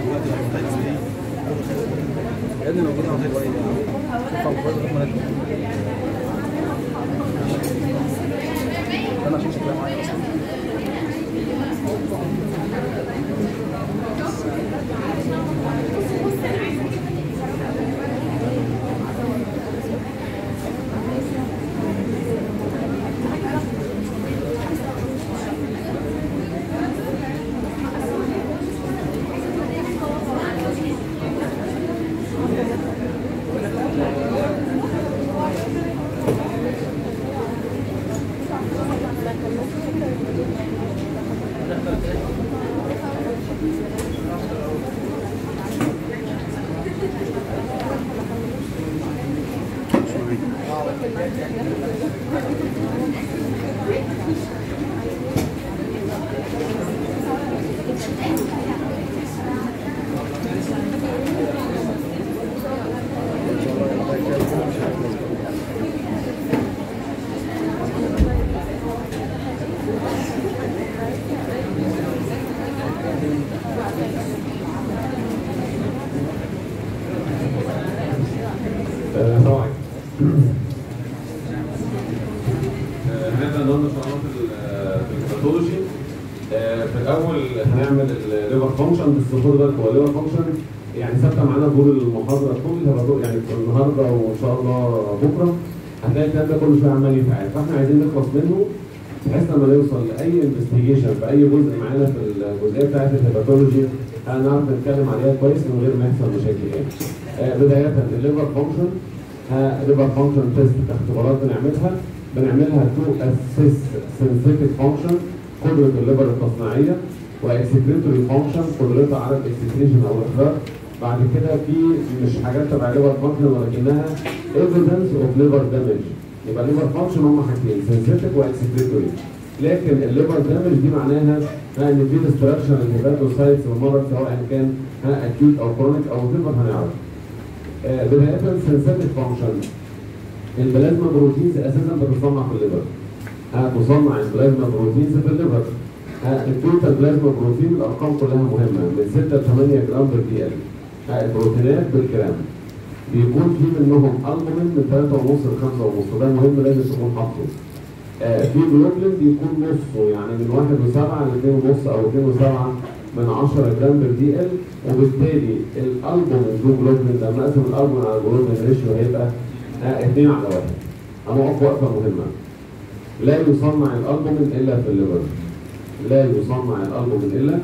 معايا أصلا السلام عليكم. هنبدا النهارده ان شاء الله في ال- في ال hepatology آه، في الأول هنعمل ال liver function بس خد بالك هو ال liver function يعني ثابتة معانا طول المحاضرة ال hepato- يعني النهارده وإن شاء الله بكرة. هتلاقي الكلام ده كل شوية عمال يتعاد فإحنا عايزين نخلص منه بحيث لما نوصل لأي investigation في أي جزء معانا في الجزئية بتاعت ال hepatology هنعرف نتكلم عليها كويس من غير ما يحصل مشاكل يعني. آه، بداية ال liver function liver function test اختبارات بنعملها. بنعملها to assess synthetic function قدرة ال liver التصنيعيه و excretory function قدرتها على ال excretion أو الإخراج. بعد كده في مش حاجات تبع liver function ولكنها evidence of liver damage يبقى ال liver function هم حاجتين synthetic و excretory لكن ال liver damage دي معناها ها إن في destruction ال hepatocytes والمرض سواء كان acute أو chronic أو whatever هنعرف. بداية synthetic function ال plasma proteins أساسا بتصنع في ال liver تصنع ال plasma proteins في ال liver ال total plasma protein الأرقام كلها مهمة. من 6 ل 8 gram per dL البروتينات بالجرام بيكون في منهم ألبومين من 3 ونص ل 5 ونص. ده مهم لازم تكون حافظه آه، في جلوبلين بيكون نصه. يعني من 1 و7 ل 2 ونص أو 2 و7 من 10 gram per dL وبالتالي ال albumin to globulin لما أقسم الالبومين على ال globulin ratio هيبقى 2 على 1 هنقف وقفة مهمة. لا يصنع الألبومين إلا في ال liver. لا يصنع الالبومين إلا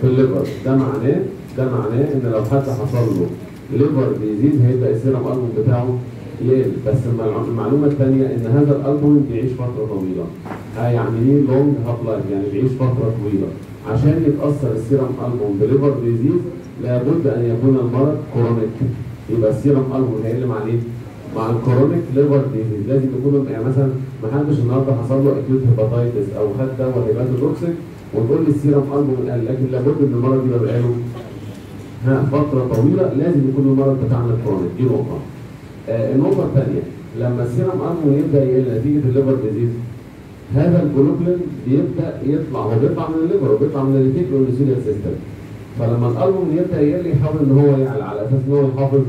في ال liver. ده معناه ده معناه إن لو حد حصل له liver disease هيبدأ ال serum albumin بتاعه يقل بس المع- المعلومة الثانية إن هذا الالبومين بيعيش فترة طويلة. ها يعني إيه long half life يعني بيعيش فترة طويلة. عشان يتأثر ال serum albumin ب liver disease لابد أن يكون المرض chronic يبقى ال serum albumin هيقل مع إيه؟ مع ال chronic liver disease لازم يكون يعني مثلا ما حدش النهارده حصل له acute hepatitis أو خد دواء hepatotoxic وتقول لي ال serum albumin قل لكن لابد إن المرض يبقى بقاله ها فترة طويلة لازم يكون المرض بتاعنا chronic دي نقطة. آه النقطة الثانية لما ال serum albumin يبدأ يقل نتيجة ال liver disease هذا الجلوبلين بيبدأ يطلع هو بيطلع من ال liver وبيطلع من ال reticuloendothelial system فلما الألبوم يبدأ يقل يحاول إن هو يعلى على أساس إن هو يحافظ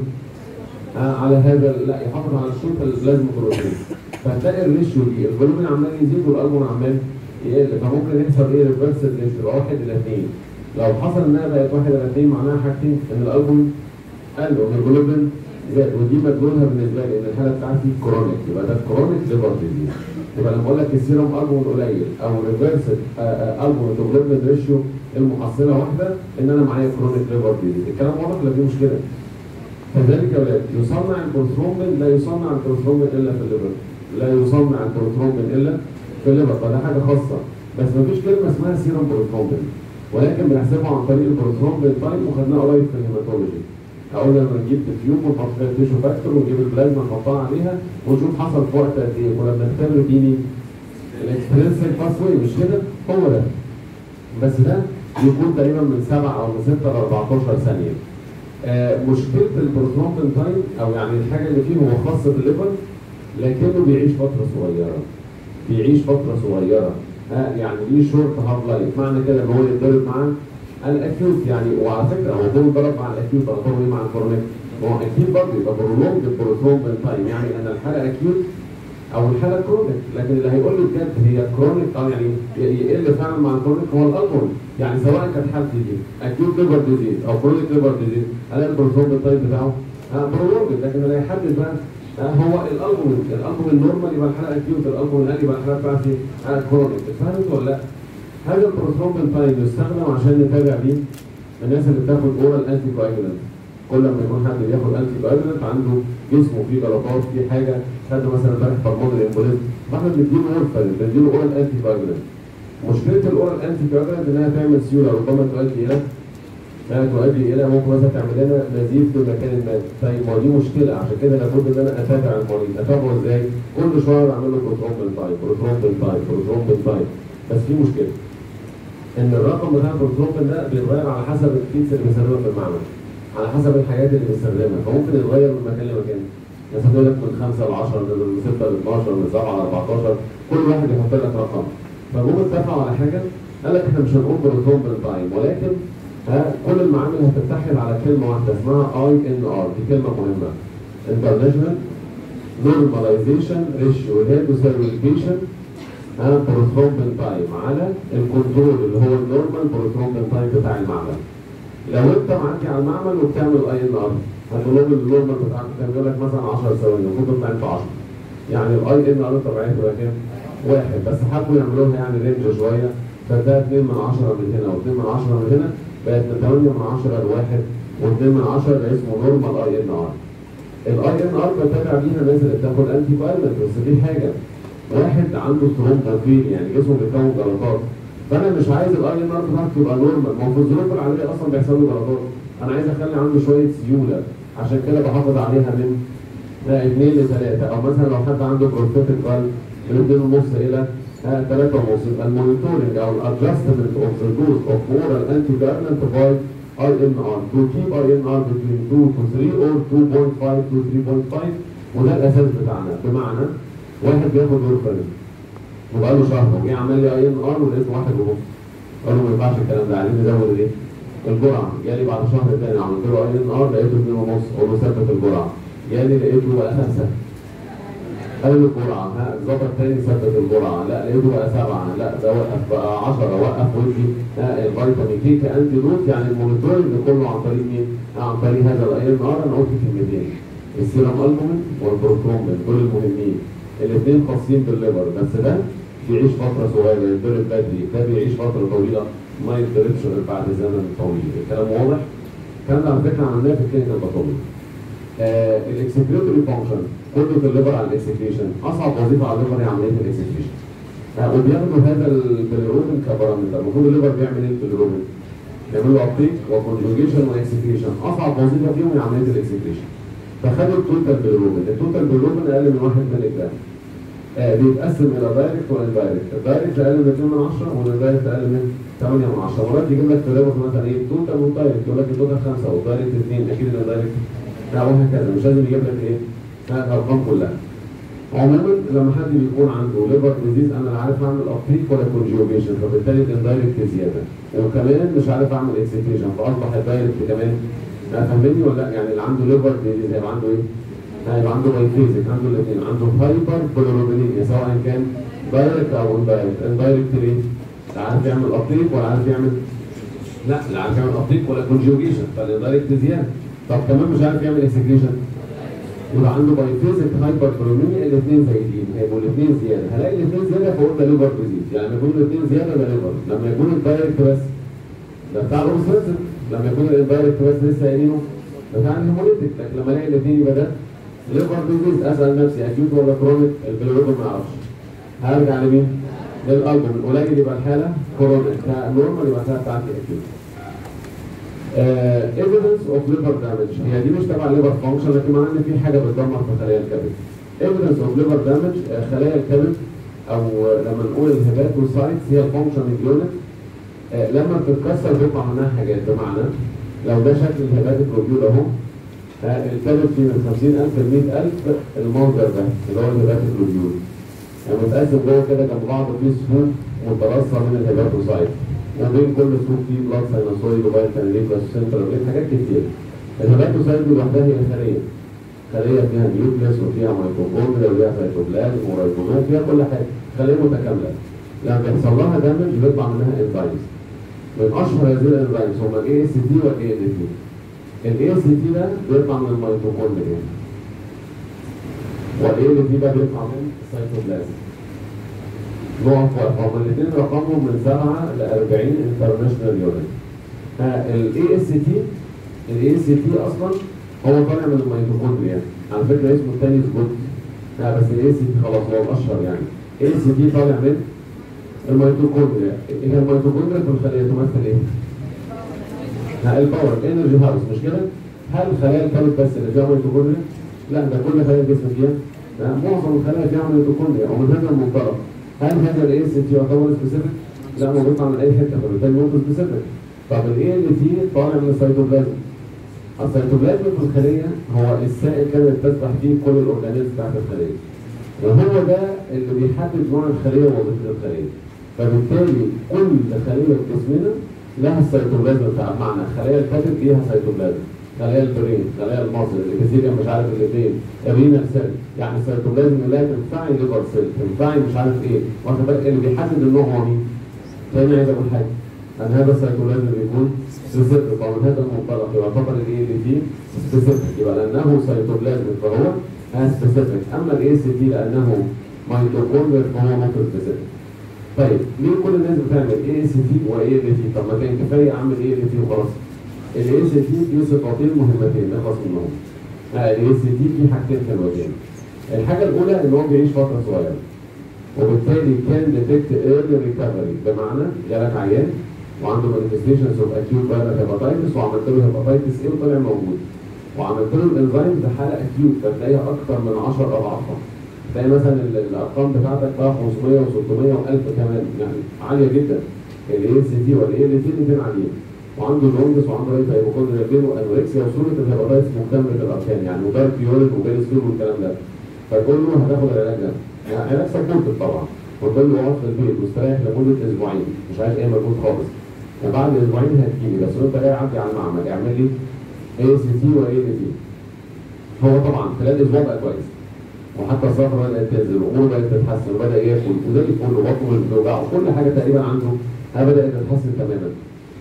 على هذا لا يحافظ على ال total plasma protein فهتلاقي ال ratio دي الجلوبين عمال يزيد والالبوم عمال يقل فممكن يحصل إيه؟ reverse ratio 1 إلى 2 لو حصل إنها بقت 1 إلى 2 معناها حاجتين إن الالبوم قل وإن الجلوبين زاد. ودي مدلولها بالنسبة لي إن الحالة بتاعتي chronic يبقى ده chronic liver disease. يبقى لما أقول لك ال serum albumin قليل أو reverse albumin to globulin ratio المحصلة واحدة إن أنا معايا chronic liver disease. الكلام واضح ولا في مشكلة؟ كذلك يصنع البروثرومبين لا يصنع البروثرومبين إلا في ال liver. لا يصنع البروثرومبين إلا في ال liver. فده حاجة خاصة. بس مفيش كلمة اسمها serum prothrombin ولكن بنحسبه عن طريق ال prothrombin time وخدناه قريب في ال hematology. هقول لما نجيب tube ونحط فيها tissue factor ونجيب البلازما نحطها عليها ونشوف حصل في وقت قد إيه. ولما نختبر دي مين؟ ال extrinsic pathway مش كده؟ هو ده. بس ده يكون تقريبا من 7 أو من 6 ل 14 ثانية. مشكلة ال prothrombin time أو يعني الحاجة اللي فيه هو خاص بال liver لكنه بيعيش فترة صغيرة. بيعيش فترة صغيرة. يعني ليه short half life معنى كده إن هو يتضرب مع ال acute يعني وعلى فكرة هو هو ضرب مع ال acute ضربه إيه مع ال chronic ما هو أكيد برضه يبقى prolonged ال prothrombin time. يعني ان الحالة acute أو الحالة chronic لكن اللي هيقول لي بجد هي chronic آه يعني يقل فعلا مع ال chronic هو الالكول يعني سواء كانت حالتي دي acute liver disease أو chronic liver disease الاقي ال prothrombin time بتاعه. prolonged لكن اللي هيحدد بقى. هو ال albumin ال albumin normal يبقى الحاله acute ال albumin قل يبقى الحاله بتاعتي آه chronic فهمت ولا لأ؟ هذا ال prothrombin time يستخدم عشان نتابع بيه الناس اللي بتاخد oral anticoagulant كل ما يكون حد بياخد anticoagulant عنده جسمه فيه جلطات فيه حاجة. خد مثلا امبارح pulmonary embolism فاحنا بنديله warfarin بنديله oral anticoagulant مشكلة ال oral anticoagulant إنها تعمل سيولة ربما تؤدي إلى لا تؤدي إلى ممكن مثلا تعمل لنا نزيف في مكان ما. طيب ما دي مشكلة. عشان كده لابد إن أنا أتابع المريض. أتابعه إزاي؟ كل شوية اعمل له prothrombin time prothrombin time prothrombin time بس في مشكلة. إن الرقم بتاع البروترومبين ده بيتغير على حسب ال kits اللي بنستخدمها في المعمل. على حسب الحاجات اللي بنستخدمها فممكن يتغير من مكان لمكان. مثلا يقول لك من 5 ل 10 من 6 ل 12 من 7 ل 14 كل واحد يحط لك رقم. فجم اتفقوا على حاجة؟ قال لك إحنا مش هنقول prothrombin time ولكن كل المعامل هتتحد على كلمة واحدة اسمها INR دي كلمة مهمة. international normalization ratio اللي هي تساوي ال patient ها prothrombin time على ال control اللي هو ال normal prothrombin time بتاع المعمل. لو انت معدي على المعمل وبتعمل INR هتقول لهم ال normal بتاعك كان لك مثلا 10 ثواني المفروض تطلع انت 10 يعني ال INR طبيعي تبقى كام؟ واحد بس حبوا يعملوا لها يعني range شوية. فده 2 من 10 من هنا و2 من 10 من هنا بقت من 8 من 10 لواحد و2 من 10 ده اسمه normal INR ال INR بتابع بيها الناس اللي بتاخد انتي بايوتيك بس في حاجة. واحد عنده thrombotic tendency يعني جسمه بيكون جلطات فأنا مش عايز ال INR بتاعته تبقى normal ما هو في الظروف العادية أصلا بيحصل له جلطات أنا عايز أخلي عنده شوية سيولة. عشان كده بحافظ عليها من اثنين لثلاثه أو مثلا لو حد عنده prosthetic valve من اثنين ونص إلى ثلاثة ونص يبقى ال monitoring أو ال adjustment of the dose of oral anticoagulant by اي ان ار تو كيب اي ان ار between 2 to 3 or 2.5 to 3.5 وده الأساس بتاعنا. بمعنى واحد بياخد warfarin وبقى له شهر وجه عمل لي INR ولقيته واحد ونص قال له ما ينفعش الكلام ده عايزين نزود الإيه؟ الجرعة. جالي بعد شهر تاني عملت له INR لقيته 2 ونص. أقول له ثبت الجرعة. جالي لقيته بقى خمسة. قال له الجرعه ها ظبط تاني ثبت الجرعه لا لقيته بقى سبعه لا ده وقف بقى 10 وقف ودي ها ال vitamin K ك antidote يعني ال monitoring كله عن طريق مين؟ عن طريق هذا ال INR أنا قلت كلمتين ال serum albumin وال prothrombin دول المهمين الاثنين خاصين بال liver بس ده بيعيش فترة صغيرة يتضرب بدري ده بيعيش فترة طويلة ما يتضربش غير بعد زمن طويل الكلام واضح؟ ده على فكرة عملناه في ال clinical pathology ال excretory function في ال liver على ال excretion أصعب وظيفة على ال liver هي عملية ال excretion آه وبياخدوا هذا ال bilirubin ك parameter. المفروض ال liver بيعمل إيه؟ البيليروبين؟ بيعمل له uptake و conjugation و excretion أصعب وظيفة فيهم هي عملية ال excretion فخدوا ال total bilirubin ال total bilirubin أقل من 1 مللي جرام. آه بيتقسم إلى direct و indirect ال direct أقل من 2 من 10 وال indirect أقل من 8 من 10 مرات يجيب لك ال liver مثلا إيه؟ ال total وال direct يقول لك ال total 5 وال direct 2 أكيد ال indirect لا وهكذا. مش لازم يجيب لك إيه الأرقام كلها. عموما لما حد بيكون عنده liver disease أنا لا عارف أعمل uptake ولا conjugation فبالتالي ال indirect زيادة. وكمان مش عارف أعمل excretion فأصبح ال direct كمان. فاهمني ولا لأ؟ يعني اللي عنده liver disease هيبقى عنده إيه؟ هيبقى عنده biphasic عنده الاثنين عنده hyperbilirubinemia سواء كان direct أو indirect indirect ليه؟ لا عارف يعمل uptake ولا عارف يعمل لا لا عارف يعمل uptake ولا conjugation فال indirect زيادة. طب كمان مش عارف يعمل excretion يبقى عنده biphasic hyperbilirubinemia الاثنين زايدين. هيبقوا الاثنين زيادة. هلاقي الاثنين زيادة فاقول ده liver disease يعني لما يكونوا الاثنين زيادة ده liver لما يكون ال direct بس ده بتاع ال obstructive لما يكون ال indirect بس لسه قايلينه بتاع ال hemolytic لكن لما الاقي الاثنين يبقى ده liver disease أسأل نفسي acute ولا chronic ال bilirubin ما أعرفش. هرجع لمين؟ للالبوم القليل يبقى الحالة chronic normal يبقى الحالة بتاعتي acute evidence of liver damage هي دي مش تبع ال liver function لكن معناه إن في حاجة بتدمر في خلايا الكبد. evidence of liver damage خلايا الكبد أو لما نقول ال hepatocytes هي ال functioning unit آه، لما بتتكسر بيطلع منها حاجات. بمعنى لو ده شكل ال hepatic lobule أهو آه، الكبد فيه من 50000 ل 100000 المنظر ده اللي هو ال hepatic lobule يعني متقسم جوه كده جنب بعض فيه صفوف مترصة من ال hepatocyte. وبين كل صفوف فيه blood sinusoid و bile canaliculus central vein حاجات كتير. ال hepatocyte دي لوحدها هي خلية. خلية فيها nucleus وفيها ميتوكوندريا وفيها cytoplasm و ribosome فيها كل حاجة. خلية متكاملة. لما بيحصل لها damage بيطلع منها enzymes من أشهر هذه ال enzymes هما ال AST وال ALT ال AST ده بيطلع من الميتوكوندريا. وال ALT ده بيطلع من السيتوبلازم واقفه هما الاثنين رقمهم من 7 ل 40 international unit ال AST ال AST أصلا هو طالع من الميتوكوندريا على فكرة اسمه الثاني SGOT لا بس ال AST خلاص هو الاشهر يعني. ال AST طالع من الميتوكوندريا هي الميتوكوندريا في الخليه تمثل إيه؟ ال power ال energy house مش كده؟ هل خلايا الكبد بس اللي فيها ميتوكوندريا؟ لا ده كل خلايا الجسم فيها. معظم الخلايا فيها ميتوكوندريا ومن هذا المنطلق. هل هذا ال AST يعتبر specific؟ لا بيطلع من أي حتة فبالتالي هو specific طب ال ALT طالع من السيتوبلازم السيتوبلازم في الخلية هو السائل اللي بتسبح فيه كل ال organism بتاعت الخلية. وهو ده اللي بيحدد نوع الخلية ووظيفة الخلية. فبالتالي كل خلية في جسمنا لها السيتوبلازم بتاعها بمعنى. خلايا الكبد ليها سيتوبلازم خلايا ال brain خلايا ال muscle ال epithelium مش عارف الاثنين ال renal cell يعني السيتوبلازم لا تنفعي liver cell تنفعي مش عارف إيه. واخد بالك اللي بيحدد النوع هو مين؟ تاني عايز أقول حاجة. ان هذا السيتوبلازم بيكون specific ومن هذا المنطلق يعتبر ال ALT specific يبقى لأنه سيتوبلازم فهو specific أما ال AST لأنه ميتوكوندريا فهو not specific طيب ليه كل الناس بتعمل AST و ALT طب ما كان كفاية أعمل ALT وخلاص. ال AST فيه صفتين مهمتين نخلص منهم ال AST فيه حاجتين حلوتين الحاجة الأولى إن هو بيعيش فترة صغيرة. وبالتالي can detect early recovery بمعنى جالك عيان وعنده manifestations of acute viral hepatitis وعملت له hepatitis A وطلع موجود. وعملت له الانزيم في حاله acute فتلاقيها أكثر من 10 أضعافها. تلاقي مثلا ال- الأرقام بتاعتك بقى 500 و600 و1000 كمان. يعني عالية جدا. ال AST وال ALT الاثنين عاليين وعنده jaundice وعنده right hypochondrial pain و anorexia وصوره ال hepatitis مكتمله الأركان يعني و dark urine و pale stool والكلام ده. له هتاخد العلاج ده. يعني علاج supportive طبعا. وتقول له اقعد في البيت مستريح لمدة أسبوعين. مش عايز أي مجهود خالص. وبعد أسبوعين هتجيلي. بس وانت جاي عدي على المعمل أعمل لي AST و ALT هو طبعا خلال أسبوع بقى كويس. وحتى الصفرة بدأت تنزل وأموره بدأت تتحسن وبدأ ياكل وزي الفل وبطنه بتوجعه. وكل حاجة تقريبا عنده ها بدأت تتحسن تماما.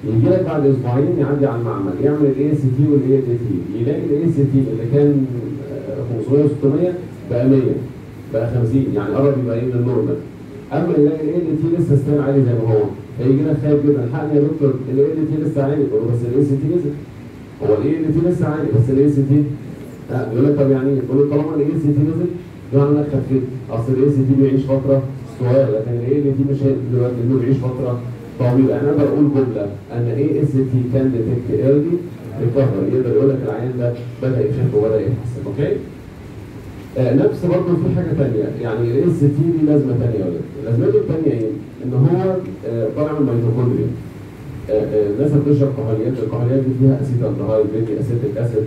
يجي لك بعد أسبوعين يعدي على المعمل يعمل ال AST وال ALT يلاقي ال AST اللي كان آه، 500 600 بقى 100 بقى 50 يعني قرب يبقى إيه من ال normal اما يلاقي ال ALT لسه still عالي زي ما هو فيجي لك خايف جدا الحقني يا دكتور ال ALT لسه عالي بس ال AST نزل هو ال ALT لسه عالي بس ال AST لا بيقول لك طب يعني إيه؟ له طالما ال AST نزل أنا خفيت اصل ال AST بيعيش فتره صغيره لكن ال ALT مش دلوقتي انه بيعيش فتره طويله أنا بقول جملة. ان AST can detect early recovery يقدر يقول لك العيان ده بدأ يخف وبدأ يتحسن okay؟ آه نفس برضه في حاجة ثانية يعني ال AST دي لازمة ثانية ولا لازمته الثانية إيه؟ إن هو طالع من الميتوكوندريا الناس اللي بتشرب كحوليات. الكحوليات دي فيها acetaldehyde بيدي acetic acid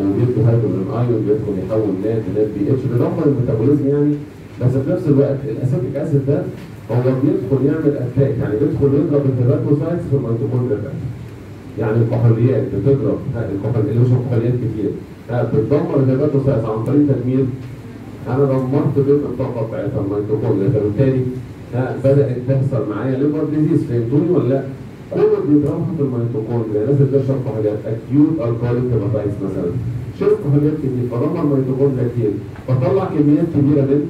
وبيدي hydrogen ion بيدخل يحول NAD NADPH. بيدمر ال metabolism يعني بس في نفس الوقت ال acetic acid ده هو بيدخل يعمل attack يعني بيدخل يضرب ال hepatocytes في الميتوكوندريا يعني الكحوليات بتضرب ها، الكحول اللي بيشرب كحوليات كتير. بتدمر ال hepatocytes عن طريق تدمير أنا دمرت بيت الطاقة بتاعتها الميتوكوندريا فبالتالي بدأت تحصل معايا liver disease فهمتوني ولا لا؟ كله بيضربها في الميتوكوندريا اللي بتشرب كحوليات. acute alcoholic hepatitis مثلا. شرب كحوليات كتير. فدمر الميتوكوندريا كتير فطلع كميات كبيرة من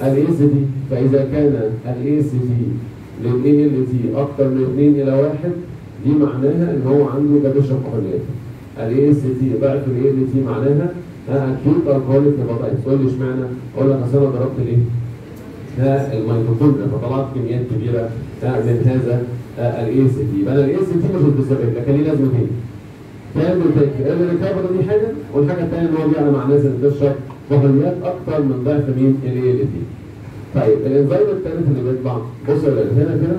ال AST فإذا كان ال AST لل ALT أكثر من 2 إلى 1 دي معناها إن هو عنده ده بيشرب كحوليات ال AST ضعف ال ALT معناها acute alcoholic hepatitis تقول لي اشمعنى؟ أقول لك أصل أنا ضربت ليه؟ ها الميتوكوندريا فطلعت كميات كبيرة من هذا ال AST يبقى ال AST مش متسبب لكن ليه لازمه إيه؟ بي detect ال recovery دي حاجة والحاجة الثانية إن هو بيعلى مع الناس اللي كحوليات أكثر من ضعف مين؟ ال ALT طيب الإنزيم الثالث اللي بيطلع بص هنا كده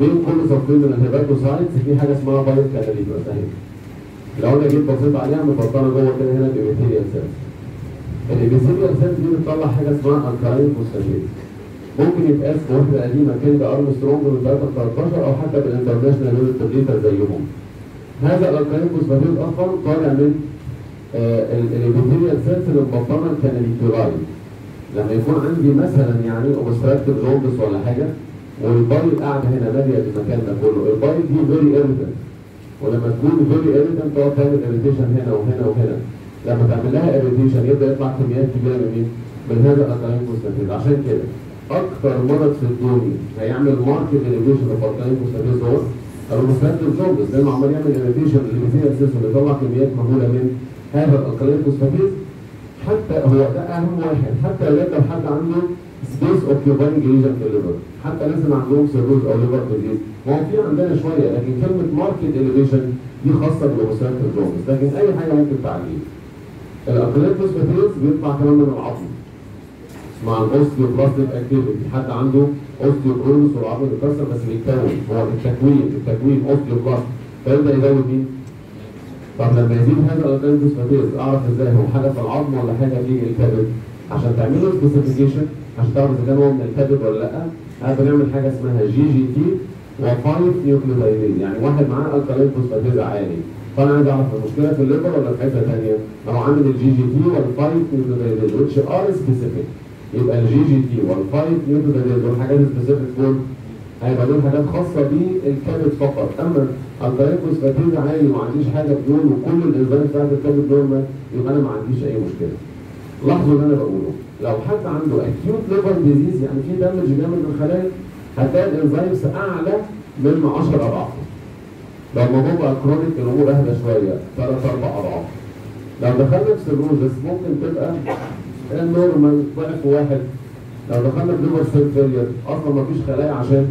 بين كل صفين من ال hepatocytes في حاجة اسمها bile canaliculus أهي. لو أنا جيت بصيت عليها متبطنه جوه كده هنا ب epithelial cells ال epithelial cells دي بتطلع حاجة اسمها alkaline phosphatase ممكن يتقاس في وحده قديمة King Armstrong من 13 أو حتى بال international unit زيهم هذا ال alkaline phosphatase أصلا طالع من ال epithelial cells اللي مبطنه canaliculi لما يكون عندي مثلا يعني obstructive jaundice ولا حاجة وال bile قاعدة هنا مالية المكان ده كله ال bile دي very irritant ولما تكون very irritant تقعد تعمل irritation هنا وهنا وهنا. لما تعمل لها irritation يبدأ يطلع كميات كبيرة من مين؟ من هذا ال alkaline phosphatase عشان كده أكثر مرض في الدنيا هيعمل marked elevation في ال alkaline phosphatase هو ال obstructive jaundice لأنه عمال يعمل irritation لل epithelial cells بيطلع كميات مهولة من هذا ال alkaline phosphatase حتى هو ده اهم واحد حتى لو حد عنده space occupying lesion في ال liver حتى اللي عندهم cirrhosis أو liver disease هو في عندنا شوية لكن كلمة marked elevation دي خاصة بال obstructive jaundice لكن أي حاجة ممكن تعليه ال alkaline phosphatase بيطلع كمان من العظم. مع ال osteoblastic activity حد عنده osteoporosis والعظم بيتكسر بس بيتكون. هو التكوين التكوين osteoblast فيبدا يزود مين؟ طب لما يزيد هذا ال alkaline phosphatase أعرف إزاي هو في العظم ولا حاجة في الكبد عشان تعمل له specification عشان تعرف إذا كان هو من الكبد ولا لأ. أنا بنعمل حاجة اسمها GGT و5 nucleotidase يعني واحد معاه alkaline phosphatase عالي. فانا عايز اعرف المشكلة في ال liver ولا في حتة ثانية لو عامل ال GGT وال5 nucleotidase which are specific يبقى ال GGT وال5 nucleotidase دول حاجات specific for هيبقى دول حاجات خاصة بالكبد فقط. أما ال alkaline phosphatase عالي وما عنديش حاجة بدون وكل الانزيمات بتاعت الكبد normal يبقى أنا ما عنديش أي مشكلة. لاحظوا اللي أنا بقوله لو حد عنده acute liver disease يعني في damage جامد للخلايا هتلاقي ال enzymes أعلى من 10 أضعاف. لو الموضوع بقى chronic الأمور أهدى شوية ثلاث أربع أضعاف. لو دخلنا في cirrhosis ممكن تبقى normal ضعف واحد. لو دخلنا في liver cell failure أصلا ما فيش خلايا عشان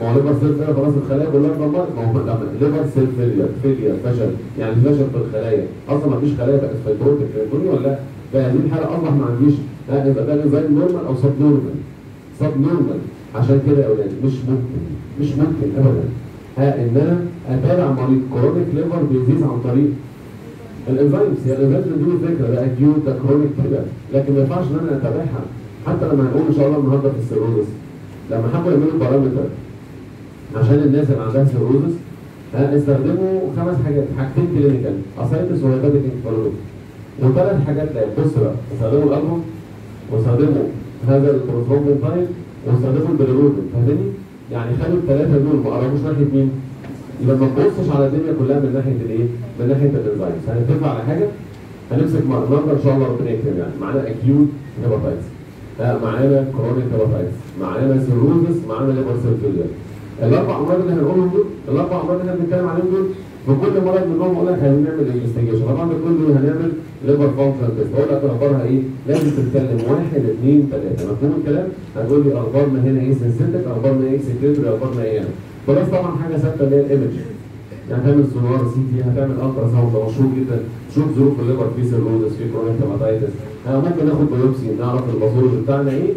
ما هو liver cell failure خلاص الخلايا كلها اتدمرت. ما هو liver cell failure failure فشل. يعني فشل في الخلايا. أصلا ما فيش خلايا بقت fibrotic فهمتوني ولا لا؟ في هذه الحاله اصبح ما عنديش. ده انزيم normal أو subnormal subnormal عشان كده يا أولاد مش ممكن مش ممكن ابدا. ها ان أنا أتابع مريض chronic liver disease عن طريق ال enzymes هي ال enzymes دي الفكرة ده acute ده chronic كده. لكن ما ينفعش إن أنا أتابعها. حتى لما هنقول إن شاء الله النهارده في ال cirrhosis. لما حبوا يعملوا parameter عشان الناس اللي عندها cirrhosis ها استخدموا خمس حاجات حاجتين clinical ascites و hepatic encephalopathy وثلاث حاجات lab بص بقى استخدموا الألبوم واستخدموا هذا ال prothrombin time واستخدموا البيليروبين فاهمني؟ يعني خدوا الثلاثه دول ما قربوش ناحية مين؟ يبقى ما تبصش على الدنيا كلها من ناحية الإيه؟ من ناحية ال enzymes هنتفق على حاجة هنمسك النهارده إن شاء الله ربنا يكرم يعني. معانا acute hepatitis معانا chronic hepatitis معانا cirrhosis معانا liver cell failure الأربع امراض اللي هنقولهم دول الأربع امراض اللي إحنا بنتكلم عليهم دول في كل مرض منهم أقول لك هنعمل investigation طبعا ده كله هنعمل liver function test أقول لك أخبارها إيه؟ لازم تتكلم واحد اثنين ثلاثة مفهوم الكلام؟ هتقول لي أخبارنا هنا إيه؟ synthetic أخبارنا إيه؟ secretory أخبارنا إيه؟ هنا plus طبعا حاجة ثابتة اللي هي ال image يعني هتعمل سونار CT هتعمل ultrasound مشهور جدا. تشوف ظروف ال liver في cirrhosis في chronic hepatitis ممكن ناخد biopsy نعرف ال pathology بتاعنا إيه؟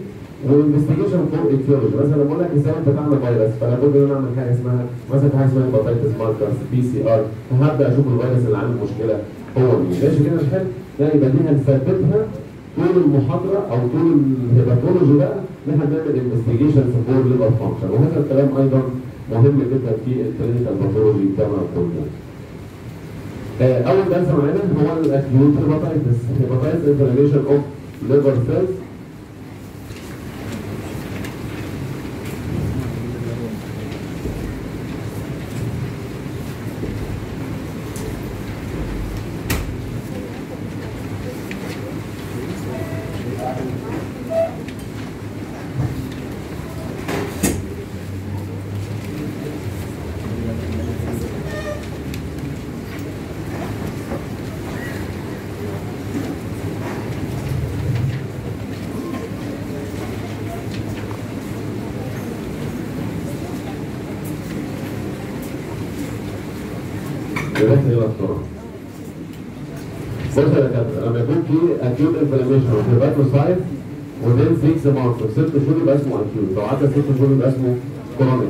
و investigation for etiology مثلا لما أقول لك السبب بتاعنا فيروس فأنا بقول ان أنا اعمل حاجة اسمها مثلا حاجة اسمها hepatitis markers PCR هبدا أشوف الفيروس اللي عامل مشكلة هو مين. ماشي كده مش حلو لا يبقى دي هنثبتها طول المحاضرة أو طول ال hepatology بقى إن إحنا بنعمل investigation for liver function وهذا الكلام أيضا مهم جدا في ال clinical pathology كما قلنا. أول درس معانا هو ال acute hepatitis hepatitis inflammation of liver cells بص يا دكاتره لما يكون في acute inflammation of hepatocyte within 6 months ست شهور يبقى اسمه acute لو عدى ست شهور يبقى اسمه chronic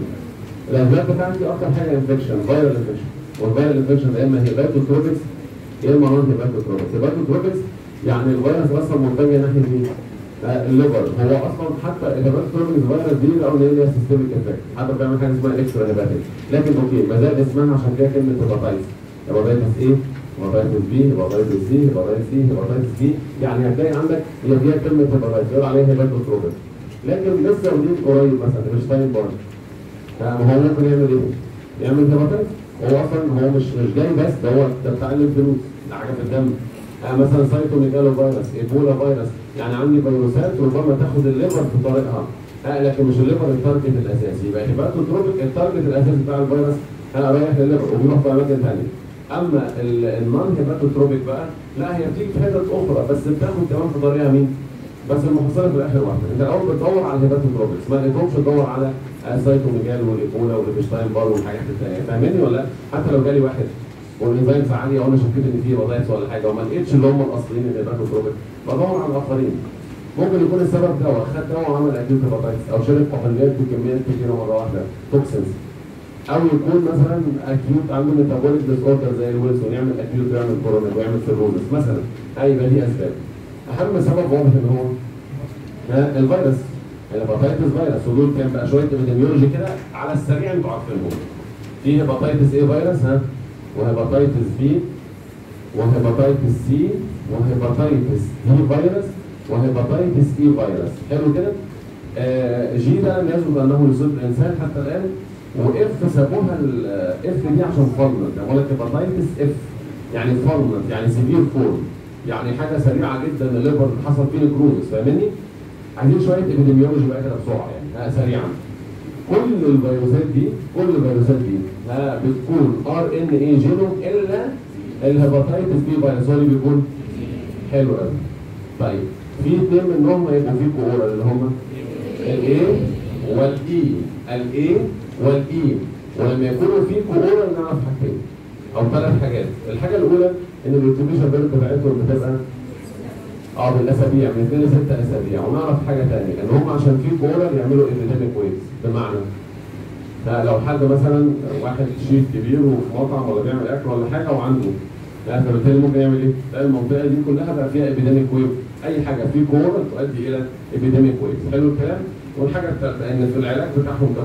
الاسباب بتاعتي أكتر حاجة infection viral infection وال viral infection يا إما hepatotropics يا إما non-hepatotropics hepatotropics يعني الفيروس أصلا متجه ناحية؟ آه، ال liver. هو أصلا حتى ال hepatotropics فيروس دي لقوا إن هي systemic effect حتى بتعمل حاجة اسمها extrahepatic لكن okay ما زال اسمها عشان كده كلمة hepatitis هيباتايتس إيه؟ هيباتايتس بي هيباتايتس سي هيباتايتس سي هيباتايتس بي يعني هتلاقي عندك هي فيها كلمه هيباتايتس يقول عليها هيباتوتروبكس لكن لسه ودين قريب مثلا اينشتاين بارك هو ممكن يعمل إيه؟ يعمل هيباتايتس هو أصلا هو مش مش جاي بس ده هو ده بتاع الفلوس ده حاجة في الدم. آه مثلا سايتوميجالو فيروس ايبولا فيروس يعني عندي فيروسات ربما تاخد الليفر في طريقها. آه لكن مش الليفر التارجت الأساسي. يبقى هيباتوتروبيك التارجت الأساسي بتاع الفيروس آه رايح للل liver وبيروح في أماكن ثانية أما ال non-hepatotropic بقى. لا هي بتيجي في حتت أخرى بس بتاخد كمان في طريقها مين؟ بس المحصله في الآخر واحدة. أنت الأول بتدور على ال hepatotropics ما لقيتهمش تدور على ال cytomegalo والإيبولا وال Epstein-Barr والحاجات الثانية فاهمني ولا؟ لا؟ حتى لو جالي واحد وال enzymes عاليه وأنا شكيت إن فيه وظائف ولا حاجة وما لقيتش اللي هم الأصليين ال hepatotropic بدور على الآخرين. ممكن يكون السبب دواء خد دواء وعمل acute أو شرب كحوليات بكميات كتيرة مرة واحدة toxins أو يكون مثلا acute عنده metabolic disorder زي الويلسون يعمل acute ويعمل chronic ويعمل cirrhosis مثلا. أي يبقى دي أسباب. أهم سبب واضح إن هو ها، الفيروس ال hepatitis virus. ودول كان بقى شوية epidemiology كده على السريع أنتوا عارفينهم في hepatitis A virus ها و hepatitis B و hepatitis C و hepatitis D virus و hepatitis E virus. حلو كده؟ آه G ده يثبت أنه يصيب الإنسان حتى الآن. و F سموها ال F دي عشان fulminant بقول لك hepatitis F يعني fulminant يعني severe form يعني حاجة سريعة جدا ال liver حصل فيه necrosis فاهمني؟ عايزين شوية epidemiology بقى كده بسرعة يعني سريعا. كل الفيروسات دي كل الفيروسات دي ها بتكون RNA genome إلا ال hepatitis B virus اللي بيكون حلو قوي طيب في اثنين منهم هيبقوا feco-oral اللي هم الاي والاي الاي والاي ولما يكونوا feco-oral نعرف حاجتين. أو ثلاث حاجات. الحاجة الأولى إن ال incubation period بتاعتهم بتبقى آه بالأسابيع من 2 ل 6 أسابيع. ونعرف حاجة ثانية إن هم عشان feco-oral يعملوا epidemic waves بمعنى فلو حد مثلا واحد شيف كبير وفي مطعم ولا بيعمل أكل ولا حاجة وعنده ال A فبالتالي ممكن يعمل إيه؟ تلاقي المنطقة دي كلها بقى فيها epidemic wave أي حاجة في كورونا تؤدي إلى epidemic wave حلو الكلام؟ والحاجة الثالثه إن في العلاج بتاعهم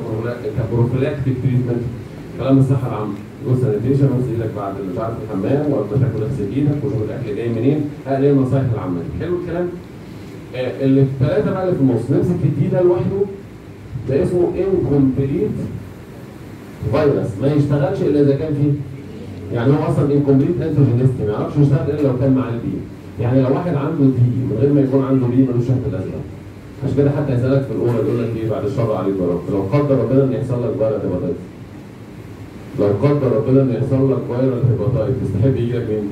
ك prophylactic treatment كلام الصحة العامة. يقول sanitation غسل إيدك بعد مش عارف الحمام وقبل ما تاكل اغسل إيدك وشوف الاكل جاي منين؟ هي النصائح العامة. دي حلو الكلام؟ آه اللي الثلاثه بقى اللي في النص. نمسك ال D ده لوحده. ده اسمه incomplete virus ما يشتغلش إلا إذا كان فيه يعني هو أصلا incomplete antigenicity ما يعرفش يشتغل إلا لو كان معاه ال B. يعني لو واحد عنده D من غير ما يكون عنده B ملوش شهر لازمه عشان كده حتى يسألك في الاولى يقول لك إيه بعد الشر عليك رب. لو قدر ربنا ان يحصل لك فيروس hepatitis لو قدر ربنا ان يحصل لك فيروس hepatitis تحب يجي لك مين؟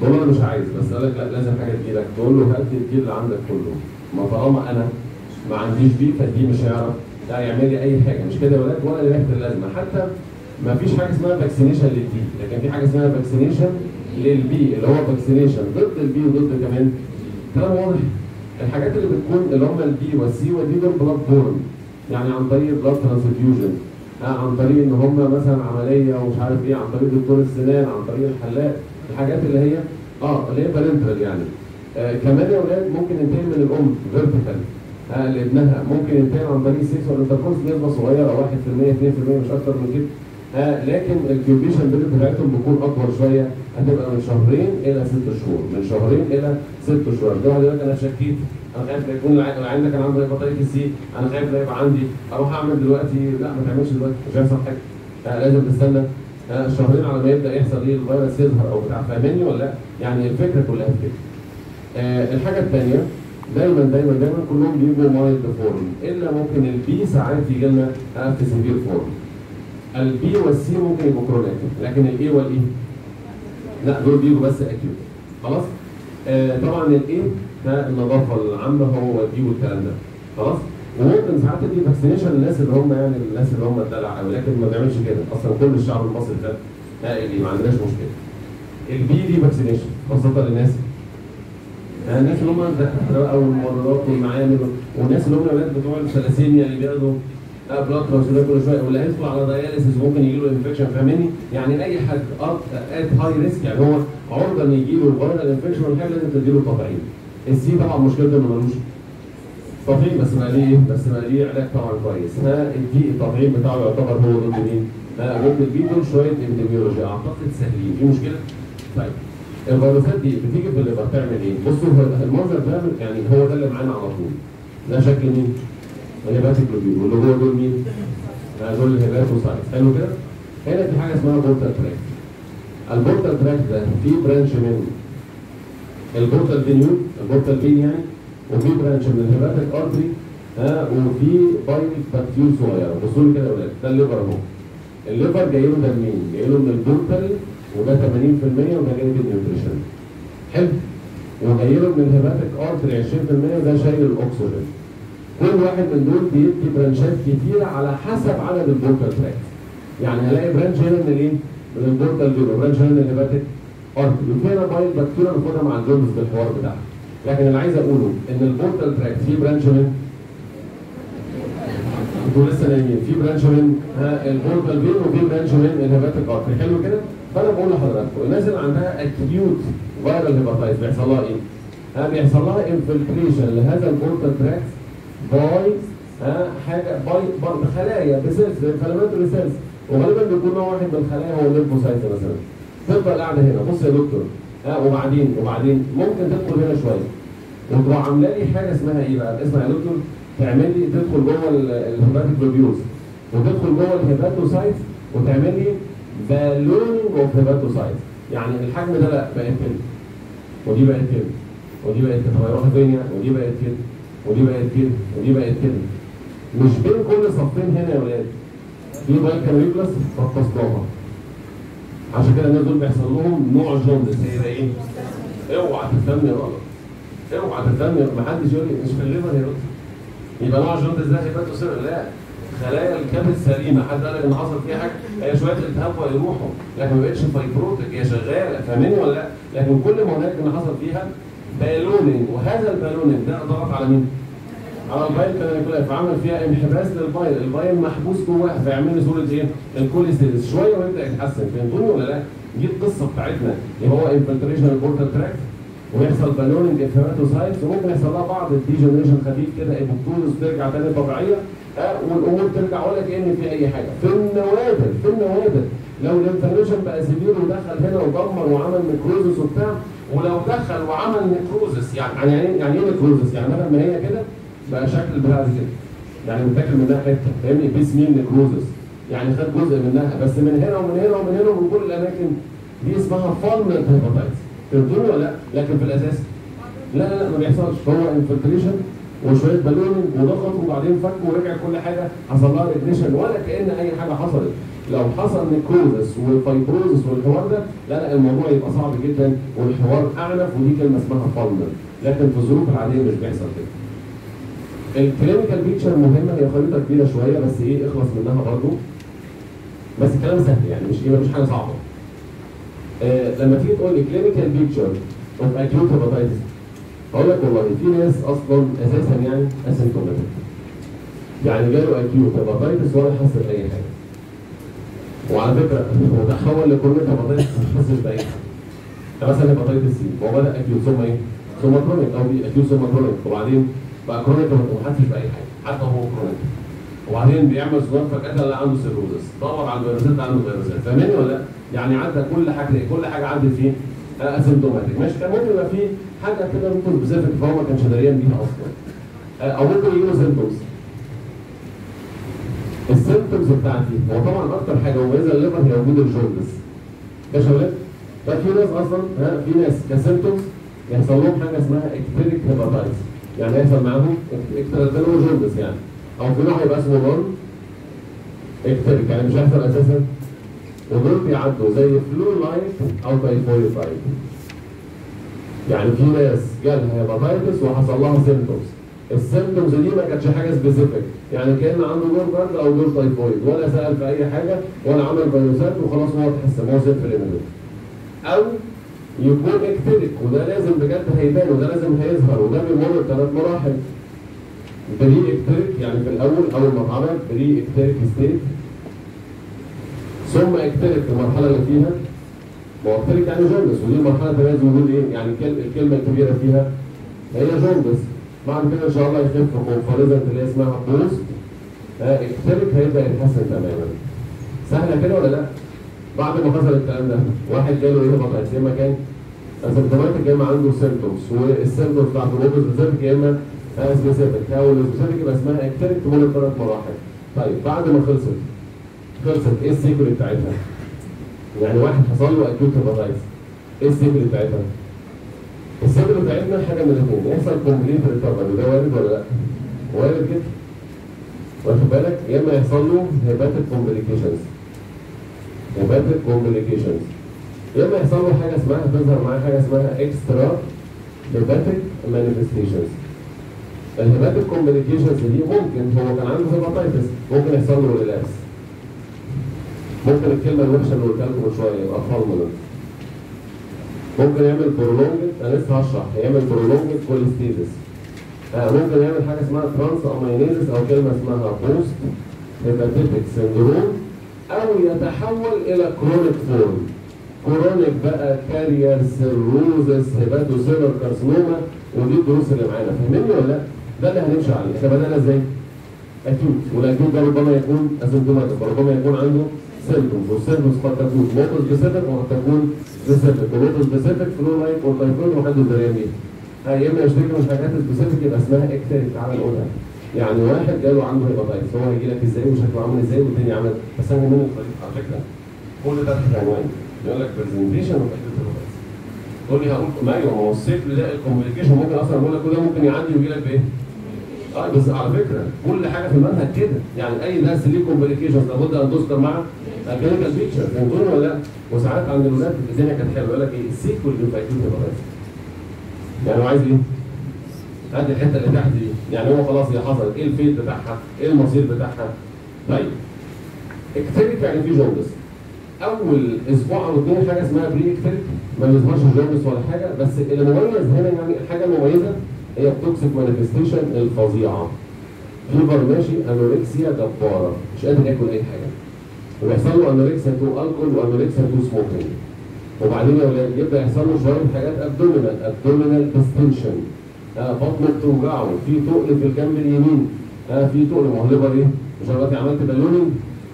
تقول أنا مش عايز بس قال لك لا لازم حاجة تجي لك. تقول له هات لي ال D اللي عندك كله. ما طالما أنا ما عنديش B ف D مش هيعرف لا يعمل لي أي حاجة. مش كده يا ولاد؟ ولا لريحه اللازمة. حتى ما فيش حاجة اسمها vaccination لل D لكن في حاجة اسمها vaccination لل B اللي هو vaccination ضد ال B وضد كمان. كلام واضح؟ الحاجات اللي بتكون اللي هم ال B وال C وال D دول blood borne يعني عن طريق blood transfusion عن طريق إن هم مثلا عملية ومش عارف إيه عن طريق دكتور السنان عن طريق الحلاق. الحاجات اللي هي آه اللي هي parenteral يعني. آه كمان يا ولاد ممكن ينتهي من الأم vertical آه لابنها. ممكن ينتهي عن طريق sexual intercourse بنسبة صغيرة 1% 2% مش أكتر من كده. آه لكن ال incubation period بتاعتهم بتكون أكبر شوية. هتبقى من شهرين إلى ست شهور. من شهرين إلى ست شهور. ده يقول أنا شكيت. أنا خايف لا يكون ده كان عنده hepatitis C أنا خايف لا يبقى عندي. أروح أعمل دلوقتي. لا ما تعملش دلوقتي. مش هيحصل حاجة. آه لازم تستنى. آه شهرين على ما يبدأ يحصل إيه؟ الفيروس يظهر أو بتاع. فاهمني ولا لأ؟ يعني الفكرة كلها في كده. آه الحاجة الثانية دايما دايما دايما كلهم بيجوا mild form. إلا ممكن ال B ساعات يجي لنا في severe form. ال B وال C ممكن يبقوا chronic لكن ال A وال E لا دول بيجوا بس acute خلاص؟ آه طبعا ال A ده النظافة العامة هو ال E والكلام ده. خلاص؟ وممكن ساعات تدي vaccination للناس اللي هم يعني الناس اللي هم الدلع قوي لكن ما بيعملش كده. أصلا كل الشعب المصري ده اللي ما عندناش مشكلة. ال B دي vaccination خاصة للناس. يعني الناس اللي هم الدكاتره بقى والممرضات والمعامل والناس اللي هم بتوع الثلاسيميا اللي بياخدوا blood transfer كل شوية واللي هيدخل على dialysis ممكن يجي له infection فاهمني؟ يعني أي حد at high risk يعني هو عرضه ان يجي له viral infection ولا حاجة لازم تدي له. ال C طبعا مشكلته إنه ملوش تطعيم بس ما ليه بس ما ليه علاج طبعا كويس ها ال D التطعيم بتاعه يعتبر هو ضد مين؟ ها ضد ال B دول شوية epidemiology أعتقد سهلين في مشكلة؟ طيب الفيروسات دي بتيجي في ال liver تعمل إيه؟ بصوا المنظر ده يعني هو ده اللي معانا على طول ده شكل مين؟ ال hepatic lobule واللي هو دول مين؟ دول ال hepatocytes حلو كده؟ هنا في حاجة اسمها portal tract. ال portal tract ده في branch من ال portal venule ال portal vein يعني وفي branch من ال hepatic artery ها وفي bile ductule صغيرة. بصوا لي كده يا أولاد ده ال liver اهو. ال liver جاي له ده منين؟ جاي له من ال portal وده 80% وده جاي من ال nutrition. حلو. وجاي له من ال hepatic artery 20% وده شايل الأكسجين. كل واحد من دول بيدي branch ات كتيرة على حسب عدد ال portal tract يعني هلاقي branch هنا من الايه؟ من ال portal vein branch هنا من ال hepatic artery وفي هنا bile ductule ناخدها مع ال jaundice بالحوار بتاعها. لكن اللي عايز أقوله إن ال portal tract فيه branch من أنتوا لسه نايمين. في branch من ها ال portal vein وفي branch من ال hepatic artery حلو كده؟ فأنا بقول لحضراتكم الناس اللي عندها acute viral hepatitis بيحصل لها إيه؟ بيحصل لها infiltration لهذا ال portal tract by ها حاجة by خلايا ب cells inflammatory cells وغالبا بيكون نوع واحد من الخلايا هو ال lymphocyte مثلا. تفضل قاعدة هنا بص يا دكتور. ها وبعدين وبعدين ممكن تدخل هنا شوية. وتروح عاملة لي حاجة اسمها إيه بقى؟ اسمها يا دكتور. تعمل لي تدخل جوه ال hepatic lobules وتدخل جوه ال hepatocyte وتعمل لي ballooning of hepatocyte يعني الحجم ده لا بقت كده ودي بقت كده ودي بقت كده طب هيروح فين يعني؟ ودي بقت كده ودي بقت كده ودي بقت كده. مش بين كل صفين هنا يا ولاد. في بايكاريوكلاس فتصداها عشان كده الناس دول بيحصل لهم نوع جوندس هي إيه؟ اوعى تفهمني غلط اوعى تفهمني محدش يقول لي مش في الليفر يا يبقى نوع الجوندس ده هيبقى لا. خلايا الكبد سليمة. حد قال إن حصل فيها حاجة؟ هي شوية التهاب ويروحوا. لكن ما بقتش fibrotic هي شغالة. فاهمني ولا لا؟ لكن كل ما هناك إن حصل فيها ballooning وهذا ال ballooning ده ضغط على مين؟ على ال bile canal فعمل فيها انحباس لل bile، ال bile محبوس جواها فيعمل لي صورة إيه؟ ال cholestasis شوية ويبدأ يتحسن. فهمتوني ولا لأ؟ دي القصة بتاعتنا. يبقى هو infiltration ال portal tract ويحصل ballooning of hepatocytes وممكن يحصل لها بعض ال degeneration خفيف كده. apoptosis ترجع تاني طبيعية. آه والأمور ترجع ولا كان في أي حاجة. في النوادر في النوادر. لو ال inflammation بقى severe ودخل هنا ودمر وعمل necrosis وبتاع ولو دخل وعمل necrosis يعني يعني يعني إيه necrosis؟ يعني بدل ما هي كده بقى شكل البتاع دي كده. يعني متاكل منها حتة فاهمني؟ piecemeal necrosis يعني خد جزء منها بس من هنا ومن هنا ومن هنا ومن كل الأماكن دي اسمها fulminant hepatitis فهمتوني ولا لأ؟ لكن في الاساس لا لا لا ما بيحصلش. هو infiltration وشوية ballooning وضغط وبعدين فك ورجع كل حاجة حصل لها regeneration ولا كأن أي حاجة حصلت. لو حصل necrosis وال fibrosis والحوار ده لا لا الموضوع يبقى صعب جدا والحوار أعنف ودي كلمة اسمها fulminant لكن في الظروف العادية مش بيحصل كده. ال clinical picture مهمة هي خريطة كبيرة شوية بس إيه اخلص منها برضو. بس الكلام سهل يعني مش إيه مش حاجة صعبة. آه لما تيجي تقول لي clinical picture of acute hepatitis أقول لك والله في ناس أصلا أساسا يعني asymptomatic يعني جاله acute hepatitis ولا حاسس باي حاجة. وعلى فكرة هو تحول ل chronic hepatitis مش حاسس باي حاجة. ده مثلا hepatitis C هو بدأ acute ثم إيه؟ ثم chronic أو acute ثم chronic وبعدين بقى chronic وما حاسس باي حاجة حتى هو chronic وبعدين بيعمل صداع فجأة لا عنده cirrhosis دور على الفيروسات ده عنده فيروسات فاهمني ولا لأ؟ يعني عدى كل حاجة كل حاجة عدت فيه asymptomatic ماشي؟ كان ممكن يبقى فيه حاجة كده ممكن specific فهو ما كانش دريان بيها أصلا. أو ممكن يجيله symptoms ال symptoms بتاعتي هو طبعا أكتر حاجة مميزة للل liver هي وجود ال jaundice. يا شباب ففي ناس أصلا ها في ناس ك symptoms يحصل لهم حاجة اسمها icteric hepatitis يعني هيحصل معاهم icteric jaundice يعني. أو في نوع هيبقى اسمه non-icteric يعني مش هيحصل أساسا. ودول بيعدوا زي flu-like أو typhoid-like يعني في ناس جالها hepatitis وحصل لها symptoms. ال symptoms دي ما كانتش حاجة specific يعني كأن عنده دور برد أو دور تايفويد ولا سأل في أي حاجة ولا عمل فيروسات وخلاص هو اتحسن هو صفر الاميون أو يكون icteric وده لازم بجد هيبان وده لازم هيظهر وده بيمر بثلاث مراحل. pre-icteric يعني في الأول أول ما pre-icteric state ثم icteric المرحلة اللي فيها. هو icteric يعني jaundice ودي المرحله الثانية زي ما بنقول إيه؟ يعني الكل- الكلمة الكبيرة فيها هي jaundice بعد كده إن شاء الله يخف convalescent اللي هي اسمها post-icteric هيبدا يتحسن تماما. سهلة كده ولا لأ؟ بعد ما حصل الكلام ده واحد جاله إيه يا اما كان asymptomatic يا اما عنده symptoms وال symptoms بتاعت ال not specific يا إما specific أو ال specific يبقى اسمها icteric تمر ثلاث مراحل طيب بعد ما خلصت خلصت إيه ال sequel بتاعتها؟ يعني واحد حصل له acute hepatitis إيه ال sequel بتاعتها؟ ال sequel بتاعتنا حاجة من الاثنين يحصل complete recovery ده وارد ولا لأ؟ وارد جدا. واخد بالك؟ يا إما يحصل له hepatic complications hepatic complications يا إما يحصل له حاجة اسمها تظهر معاه حاجة اسمها extrahepatic manifestations ال hepatic complications دي ممكن هو كان عنده hepatitis ممكن يحصل له relapse ممكن الكلمة الوحشة اللي قلتها لكم من شوية يبقى fulminant ممكن يعمل prolonged أنا لسه هشرح يعمل prolonged cholestasis آه ممكن يعمل حاجة اسمها transaminases أو كلمة اسمها post-hepatitic syndrome أو يتحول إلى chronic form chronic بقى carrier cirrhosis hepatocellular carcinoma ودي الدروس اللي معانا. فاهميني ولا لأ؟ ده اللي هنمشي عليه. إحنا بدأنا إزاي؟ acute وال acute ده ربما يكون asymptomatic وربما يكون عنده symptoms وال symptoms قد تكون not specific وقد تكون specific و not specific flu-like وال typhoid وحد دريان بيها آه، يا اما يشتكي من حاجات specific يبقى اسمها icteric تعالى نقولها يعني واحد جاله عنده hepatitis هو هيجي لك إزاي وشكله عامل إزاي والدنيا عملت بس أنا من الطريق على فكره كل ده تحت عنوان يقول لك presentation hepatitis تقول لي هقول ما أيوه ما هو ال sequel ده ال complication ممكن أصلا أقول لك كل ده ممكن يعدي ويجي لك بايه؟ آه بس على فكرة كل حاجة في المنهج كده يعني أي درس ليه complications لابد أن تذكر مع clinical picture فهمتوني ولا لأ؟ وساعات عند الولاد الدنيا كانت حلوة يقول لك إيه ال sequel في أكيد يعني هو عايز إيه؟ هات الحتة اللي تحت دي يعني هو خلاص هي حصلت إيه ال fate بتاعها؟ إيه المصير بتاعها؟ طيب icteric يعني في jaundice أول أسبوع أو اثنين حاجة اسمها pre-icteric ما بيظهرش jaundice ولا حاجة بس اللي مميز هنا يعني الحاجة المميزه هي ال toxic manifestation الفظيعة. fever ماشي anorexia جبارة. مش قادر ياكل أي حاجة. ويحصل له anorexia to alcohol و anorexia to smoking وبعدين يا ولاد يبدا يحصل له شوية حاجات abdominal abdominal distension آه بطنه بتوجعه. في تقل في الجنب اليمين. آه في تقل. ما هو ال liver إيه؟ مش دلوقتي عملت ballooning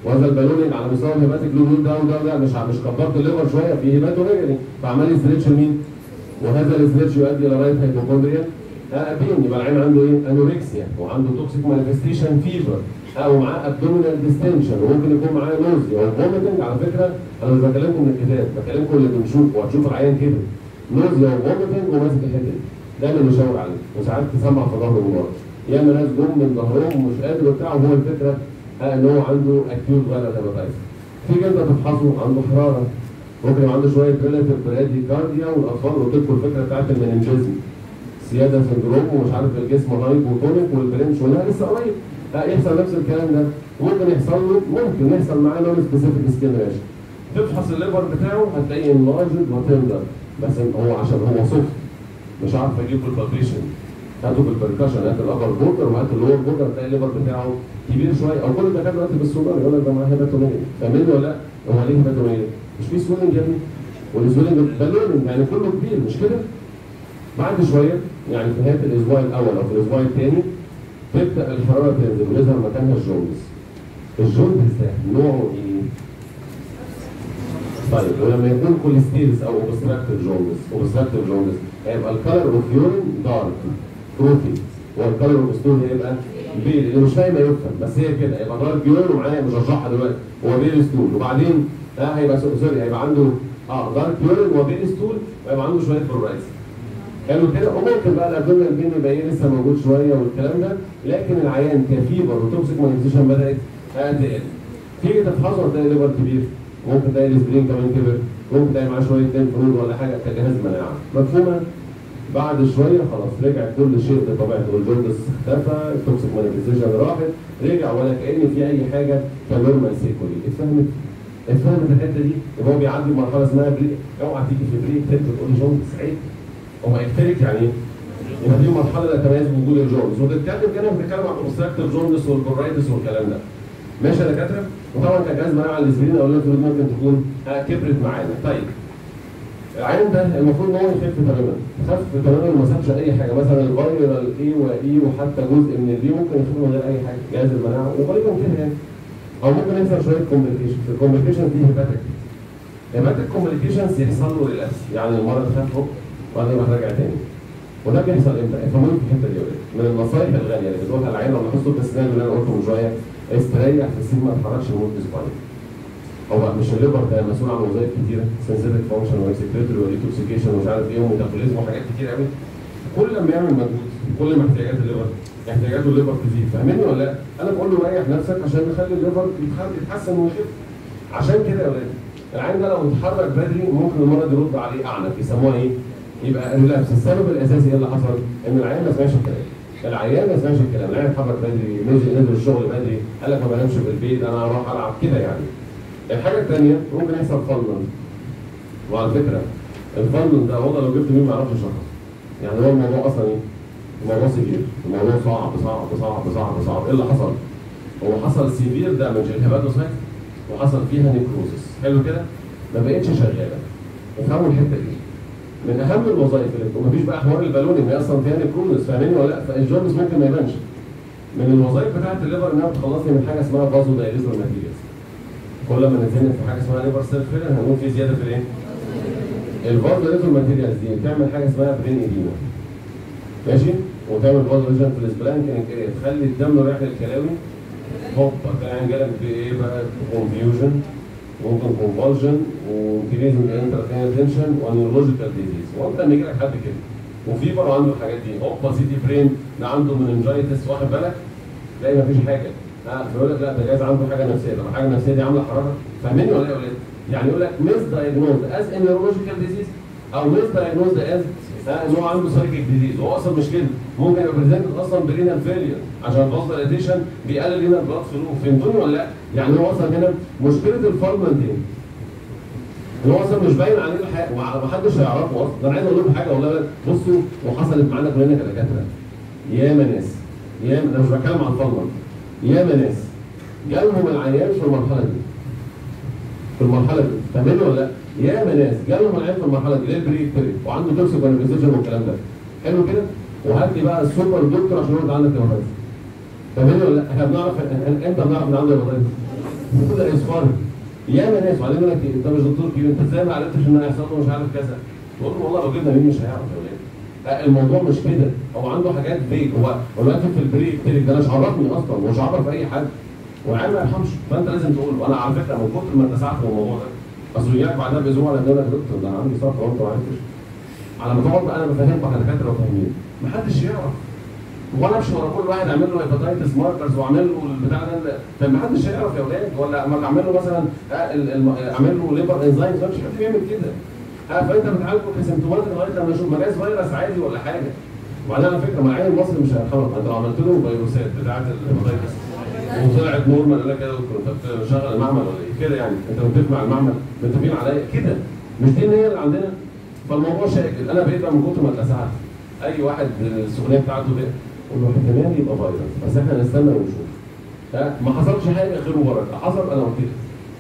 وهذا ال ballooning على مستوى ال hepatic lobule ده وده وده. مش مش كبرت ال liver شوية في hepatomegaly فعمال ي stretch مين وهذا ال stretch يؤدي إلى right hypochondrial pain يبقى العيان عنده إيه؟ anorexia وعنده toxic manifestation fever آه ومعاه abdominal distension وممكن يكون معاه nausea و vomiting على فكرة أنا مش بكلمكم من الكتاب بكلمكم اللي بنشوفه وهتشوف العيان كده. nausea و vomiting وماسك الحتة ده اللي بنشاور عليه. وساعات تسمع في ظهره من ورا ياما ناس جم من ظهرهم ومش قادر وبتاع وهو الفكرة إن هو عنده acute غير hepatitis في جلدة تفحصه عنده حرارة. ممكن يبقى عنده شوية relative bradycardia والأطفال قلت لكم الفكرة بتاعت ال meningism. SIADH syndrome ومش عارف الجسم hypotonic وال brain شغلها لسه قريب لا يحصل نفس الكلام ده ممكن يحصل له ممكن يحصل معاه non-specific skin rash تفحص ال liver بتاعه هتلاقيه enlarged و tender بس هو عشان هو soft مش عارف أجيب ال palpation هاته بال percussion هات ال upper border وهات ال lower border تلاقي ال liver بتاعه كبير شوية أو كل الدكاترة دلوقتي بالسونار يقول لك ده معاه hepatomegaly فاهمين ولا لا؟ هو ليه hepatomegaly؟ مش في swelling يا ابني؟ وال swelling ballooning يعني كله كبير مش كده؟ بعد شوية يعني في نهاية الأسبوع الأول أو في الأسبوع الثاني تبدأ الحرارة تنزل ويظهر مكانها ال jaundice. ال jaundice ده نوعه إيه؟ طيب ولما يكون cholestasis أو obstructive jaundice obstructive jaundice هيبقى ال color of urine dark frothy وال color of stool هيبقى pale اللي مش فاهم هيفهم بس هي كده هيبقى dark urine ومعايا مش هشرحها دلوقتي هو pale stool وبعدين آه هيبقى سوري هيبقى عنده آه dark urine و pale stool ويبقى عنده شوية pruritus حلو كده وممكن بقى ال abdominal pain يبقى لسه موجود شوية والكلام ده لكن العيان ك fever و toxic manifestation بدأت تقل. تيجي تفحصه تلاقي liver كبير ممكن تلاقي ال spleen كمان كبر ممكن تلاقي معاه شوية lymph node ولا حاجة كجهاز مناعة. مفهومة؟ بعد شوية خلاص رجع كل شيء لطبيعته وال jaundice اختفى ال toxic manifestation راحت رجع ولا كأن في أي حاجة ك normal sequelae. اتفهمت؟ اتفهمت الحتة دي؟ يبقى هو بيعدي مرحله اسمها pre اوعى تيجي في pre تبدا تقول لي jaundice عيب هو icteric يعني إيه؟ يبقى دي مرحلة لا تميز بوجود ال jaundice وتتكلم كده بتتكلم عن obstructive jaundice وال pruritus والكلام ده. ماشي يا دكاترة؟ وطبعا كجهاز مناعه ال spleen أو ال lymph node ممكن تكون آه، كبرت معانا. طيب. العيان ده المفروض إن هو يخف تماما. خف تماما وما سابش أي حاجة. مثلا ال viral A و E وحتى جزء من ال B ممكن يخف من غير أي حاجة. جهاز المناعة. وغالبا كده يعني أو ممكن يحصل شوية complication ال complication دي hepatic hepatic complications يحصل له relapse يعني المرض خف. وبعدين يروح راجع تاني. وده بيحصل إمتى؟ افهموني في الحتة دي يا من النصائح الغالية اللي بتقولها العيان لما تحطوا التسنان اللي أنا قلته من شوية استريح في السرير ما تتحركش لمدة أسبوعين. هو مش ال liver ده مسؤول عن وظائف كتيرة synthetic function و excretory و detoxification ومش عارف إيه و metabolism وحاجات كتير قوي. كل ما يعمل مجهود كل ما احتياجات ال liver احتياجات ال liver تزيد فاهمني ولا لأ؟ أنا بقول له ريح نفسك عشان نخلي ال liver يتح- يتحسن ويخف. عشان كده يا ولاد العيان ده لو اتحرك بدري ممكن المرض يرد عليه أعنف. يسموها إيه؟ يبقى السبب الأساسي إيه اللي حصل؟ إن العيان ما سمعش الكلام. العيان ما سمعش الكلام. العيان اتحرك بدري نزل نزل الشغل بدري قال لك ما بنامش في البيت أنا هروح ألعب كده يعني. الحاجة الثانية ممكن يحصل fulminant وعلى فكرة ال fulminant ده والله لو جبت مين ما يعرفش يشخص يعني هو الموضوع أصلا إيه؟ الموضوع severe الموضوع صعب صعب صعب صعب صعب. إيه اللي حصل؟ هو حصل severe damage لل hepatocyte وحصل فيها necrosis حلو كده؟ ما بقتش شغالة. افهموا الحته دي من أهم الوظائف اللي ومفيش بقى حوار ال ballooning هي أصلا فيها necrosis فاهمين ولا لأ؟ فال jaundice ممكن ما يبانش. من الوظائف بتاعت ال liver إنها بتخلصني من حاجة اسمها vasodilator materials. كل ما نتزنق في حاجة اسمها liver cell failure هنقول في زيادة في الإيه؟ ال vasodilator materials دي. بتعمل حاجة اسمها brain edema ماشي؟ وتعمل vasodilator في ال splanchnic area تخلي الدم رايح للكلاوي. هوبا تلاقي جالك بإيه بقى؟ confusion ممكن convulsion و increasing intracranial tension و neurological disease وانت لما يجي لك حد كده و fever وعنده الحاجات دي. هوبا CT brain ده عنده meningitis واخد بالك؟ تلاقي مفيش حاجة. ها فيقول لك لا ده جايز عنده حاجة نفسية. طب الحاجة النفسيه دي عاملة حرارة؟ فاهمني ولا إيه يا ولاد؟ يعني يقول لك misdiagnosed as neurological disease أو misdiagnosed as إن هو عنده psychic disease هو أصلا مش كده. ممكن يبقى present أصلا ب renal failure عشان vasodilation بيقلل هنا ال blood flow فهمتوني ولا لأ؟ يعني هو أصلا هنا مشكلة ال fulminant ان هو أصلا مش باين عليه الحاجة ومحدش هيعرفه أصلا. أنا عايز أقول لكم حاجة والله بصوا وحصلت معانا كلنا كدكاتره ياما ناس ياما أنا مش بتكلم عن ال fulminant ياما ناس جالهم العيان في المرحلة دي. في المرحلة دي. فاهمين ولا لأ؟ ياما ناس جالهم العيان في المرحلة دي ليه البريك وعنده toxic والكلام ده. حلو كده؟ وهات لي بقى السوبر دكتور عشان يرد عندك hepatitis فاهمين ولا لأ؟ إحنا بنعرف إمتى بنعرف إن عنده hepatitis؟ كل اسفار ياما ناس وبعدين يقول لك إيه، أنت مش دكتور كبير أنت إزاي ما عرفتش إن هيحصل له مش عارف كذا؟ تقول له والله لو جبنا مين مش هيعرف يا ولاد لا الموضوع مش كده. هو عنده حاجات بيج هو هو في البريك ده أنا مش عرفني أصلا ومش عرف أي حد. والعيال ما يرحمش. فأنت لازم تقول له. أنا على فكرة من كتر ما اتسعت في الموضوع ده اصل لك بعدها بأسبوع ولا يقول لك دكتور ده أنا عندي صرف وانت ما عرفتش. على ما تقعد أنا بفهمك على دكاترة وفاهمين. محدش يعرف. وأنا امشي ورا كل واحد اعمل له هيباتايتس ماركرز واعمل له البتاع ده فمحدش هيعرف يا أولاد ولا اما اعمل له مثلا آه، اعمل له liver enzymes مش حد بيعمل كده. ها فانت بتعالجه ك symptomatic لغايه لما أشوف مجاز فيروس عادي ولا حاجة. وبعدين على فكرة ما العيان المصري مش هيرحمك. انت لو عملت له فيروسات بتاعه ال hepatitis وطلعت normal قال لك دكتور انت بتشغل المعمل ولا إيه؟ كده يعني. انت متفق مع المعمل متفقين عليا؟ كده. مش دي النية اللي عندنا؟ فالموضوع شائك. أنا بقيت بقى من كتر ما اتلسعت. أي واحد السخونية بتاعته ده قول له احتمال يبقى فيروس بس إحنا نستنى ونشوف. ما حصلش حاجة خير وبركه حصل أنا قلت لك.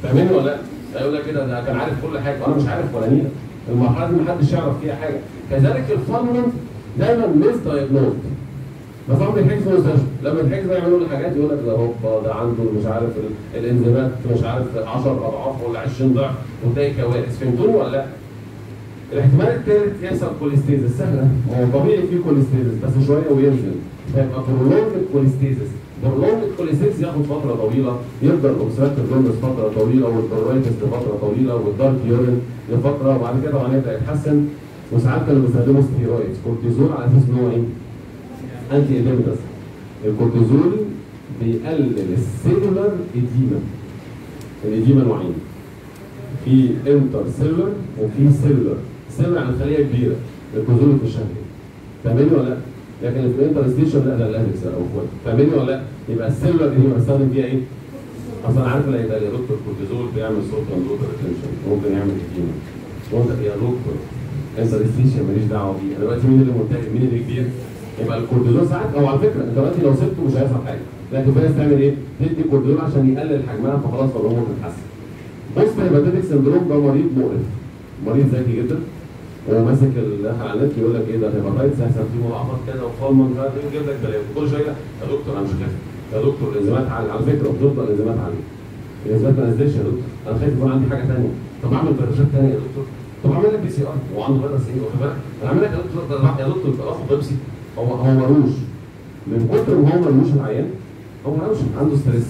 فاهمني ولا لأ؟ هيقول لك كده ده؟ كان عارف كل حاجة. وأنا مش عارف ولا نيله المرحلة دي محدش يعرف فيها حاجة. كذلك ال fulminant دايما misdiagnosed بس هو بيحجز في المستشفى لما ده يعملوا له حاجات يقول لك ده هوبا ده عنده مش عارف ال- الإنزيمات مش عارف 10 أضعاف ولا 20 ضعف. وتلاقي كوارث. فهمتوني ولا لأ؟ الاحتمال الثالث يحصل cholestasis سهلة. هو طبيعي فيه cholestasis بس شوية وينزل. فيبقى prolonged cholestasis prolonged cholestasis ياخد فترة طويلة. يفضل obstructive jaundice فترة طويلة وال pruritus لفتره طويلة وال dark urine لفترة وبعد كده طبعا يبدا يتحسن وساعات كانوا بيستخدموا steroids كورتيزون على أساس هو إيه؟ anti edematous الكورتيزول بيقلل ال cellular edema ال edema نوعين. في intercellular وفي cellular سيلولر يعني خليه كبيره في الشهر فاهمني ولا لا؟ لكن الانتر ستيشن لا ده الانكس أو اخوات ولا لا؟ يبقى السيلولر دي بستخدم فيها إيه؟ أصلا عارف اللي هيبقى يا دكتور كورتيزول بيعمل صوت كمبيوتر ريتنشن ممكن يعمل اديما وانت يا دكتور انترستيشن ماليش دعوه بيه أنا دلوقتي مين اللي منتهي مين اللي كبير يبقى الكورتيزول ساعات أو على فكره انت دلوقتي لو سبته مش هيحصل حاجة لكن في ناس تعمل إيه؟ تدي كورتيزول عشان يقلل حجمها فخلاص الأمور تتحسن بوست هيباتيتك سندروم ده مريض مقرف مريض ذكي جدا وماسك على النت يقول لك إيه ده هيباتايتس هيحصل فيه مضاعفات كذا وفالما مش عارف يجيب لك بلاوي كل شوية يا دكتور أنا مش خايف يا دكتور الإنزيمات عالية. على فكرة بتفضل الإنزيمات عالية. الإنزيمات ما نزلتش يا دكتور. أنا خايف يكون عندي حاجة ثانية طب أعمل فيروسات ثانية يا دكتور؟ طب أعمل لك بي سي آر. هو عنده فيروس إيه واخد بالك؟ أنا أعمل لك يا دكتور يا دكتور واخد بيبسي. هو هو ملوش. من كتر ما هو ملوش العيان هو ملوش. عنده stress.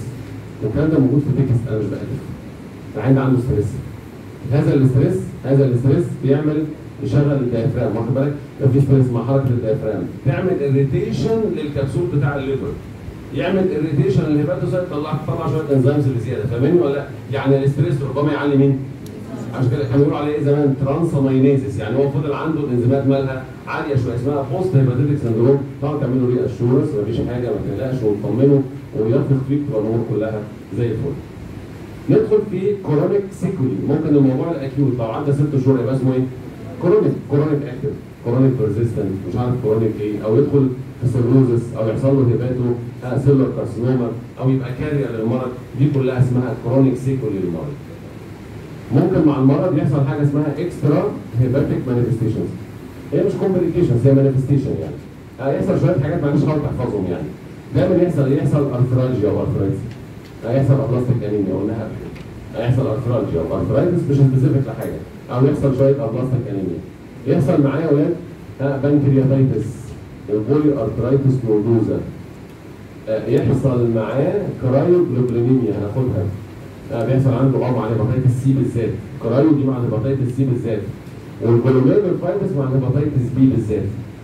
والكلام ده موجود في text أنا مش بألف. العيان ده عنده stress. هذا ال stress هذا ال stress بيعمل يشغل ال diaphragm واخد بالك في stress مع حركة ال diaphragm تعمل irritation لل capsule بتاع ال liver يعمل irritation لل hepatocyte طلع طلع شوية enzymes بزياده فاهمني ولا لأ؟ يعني ال stress ربما يعلي مين؟ عشان كده كانوا بيقولوا عليه زمان transaminitis يعني هو فضل عنده الانزيمات مالها عالية شوية اسمها post hepatitic syndrome طبعا تعملوا reassurance مفيش حاجة ما تقلقش وتطمنوا ويثق فيك تبقى الأمور كلها زي الفل. ندخل في chronic sequelae ممكن الموضوع ال acute لو عدى ست شهور يبقى اسمه إيه؟ chronic chronic active chronic persistent مش عارف chronic إيه أو يدخل في cirrhosis أو يحصل له hepatocellular carcinoma أو يبقى carrier للمرض دي كلها اسمها chronic sequelae للمرض. ممكن مع المرض يحصل حاجة اسمها extrahepatic manifestations هي مش complications هي manifestation يعني. هيحصل شوية حاجات معلش حاول تحفظهم يعني. دايما يحصل يحصل arthralgia arthritis هيحصل aplastic anemia قلناها قبل كده هيحصل arthralgia arthritis مش specific لحاجة. أو يحصل شوية aplastic anemia يحصل معايا أولاد pancreatitis ال polyarteritis nodosa يحصل معاه cryoglobulinemia هناخدها. آه بيحصل عنده آه مع hepatitis C بالذات. cryo دي مع hepatitis C بالذات. وال glomerulonephritis مع hepatitis B بالذات.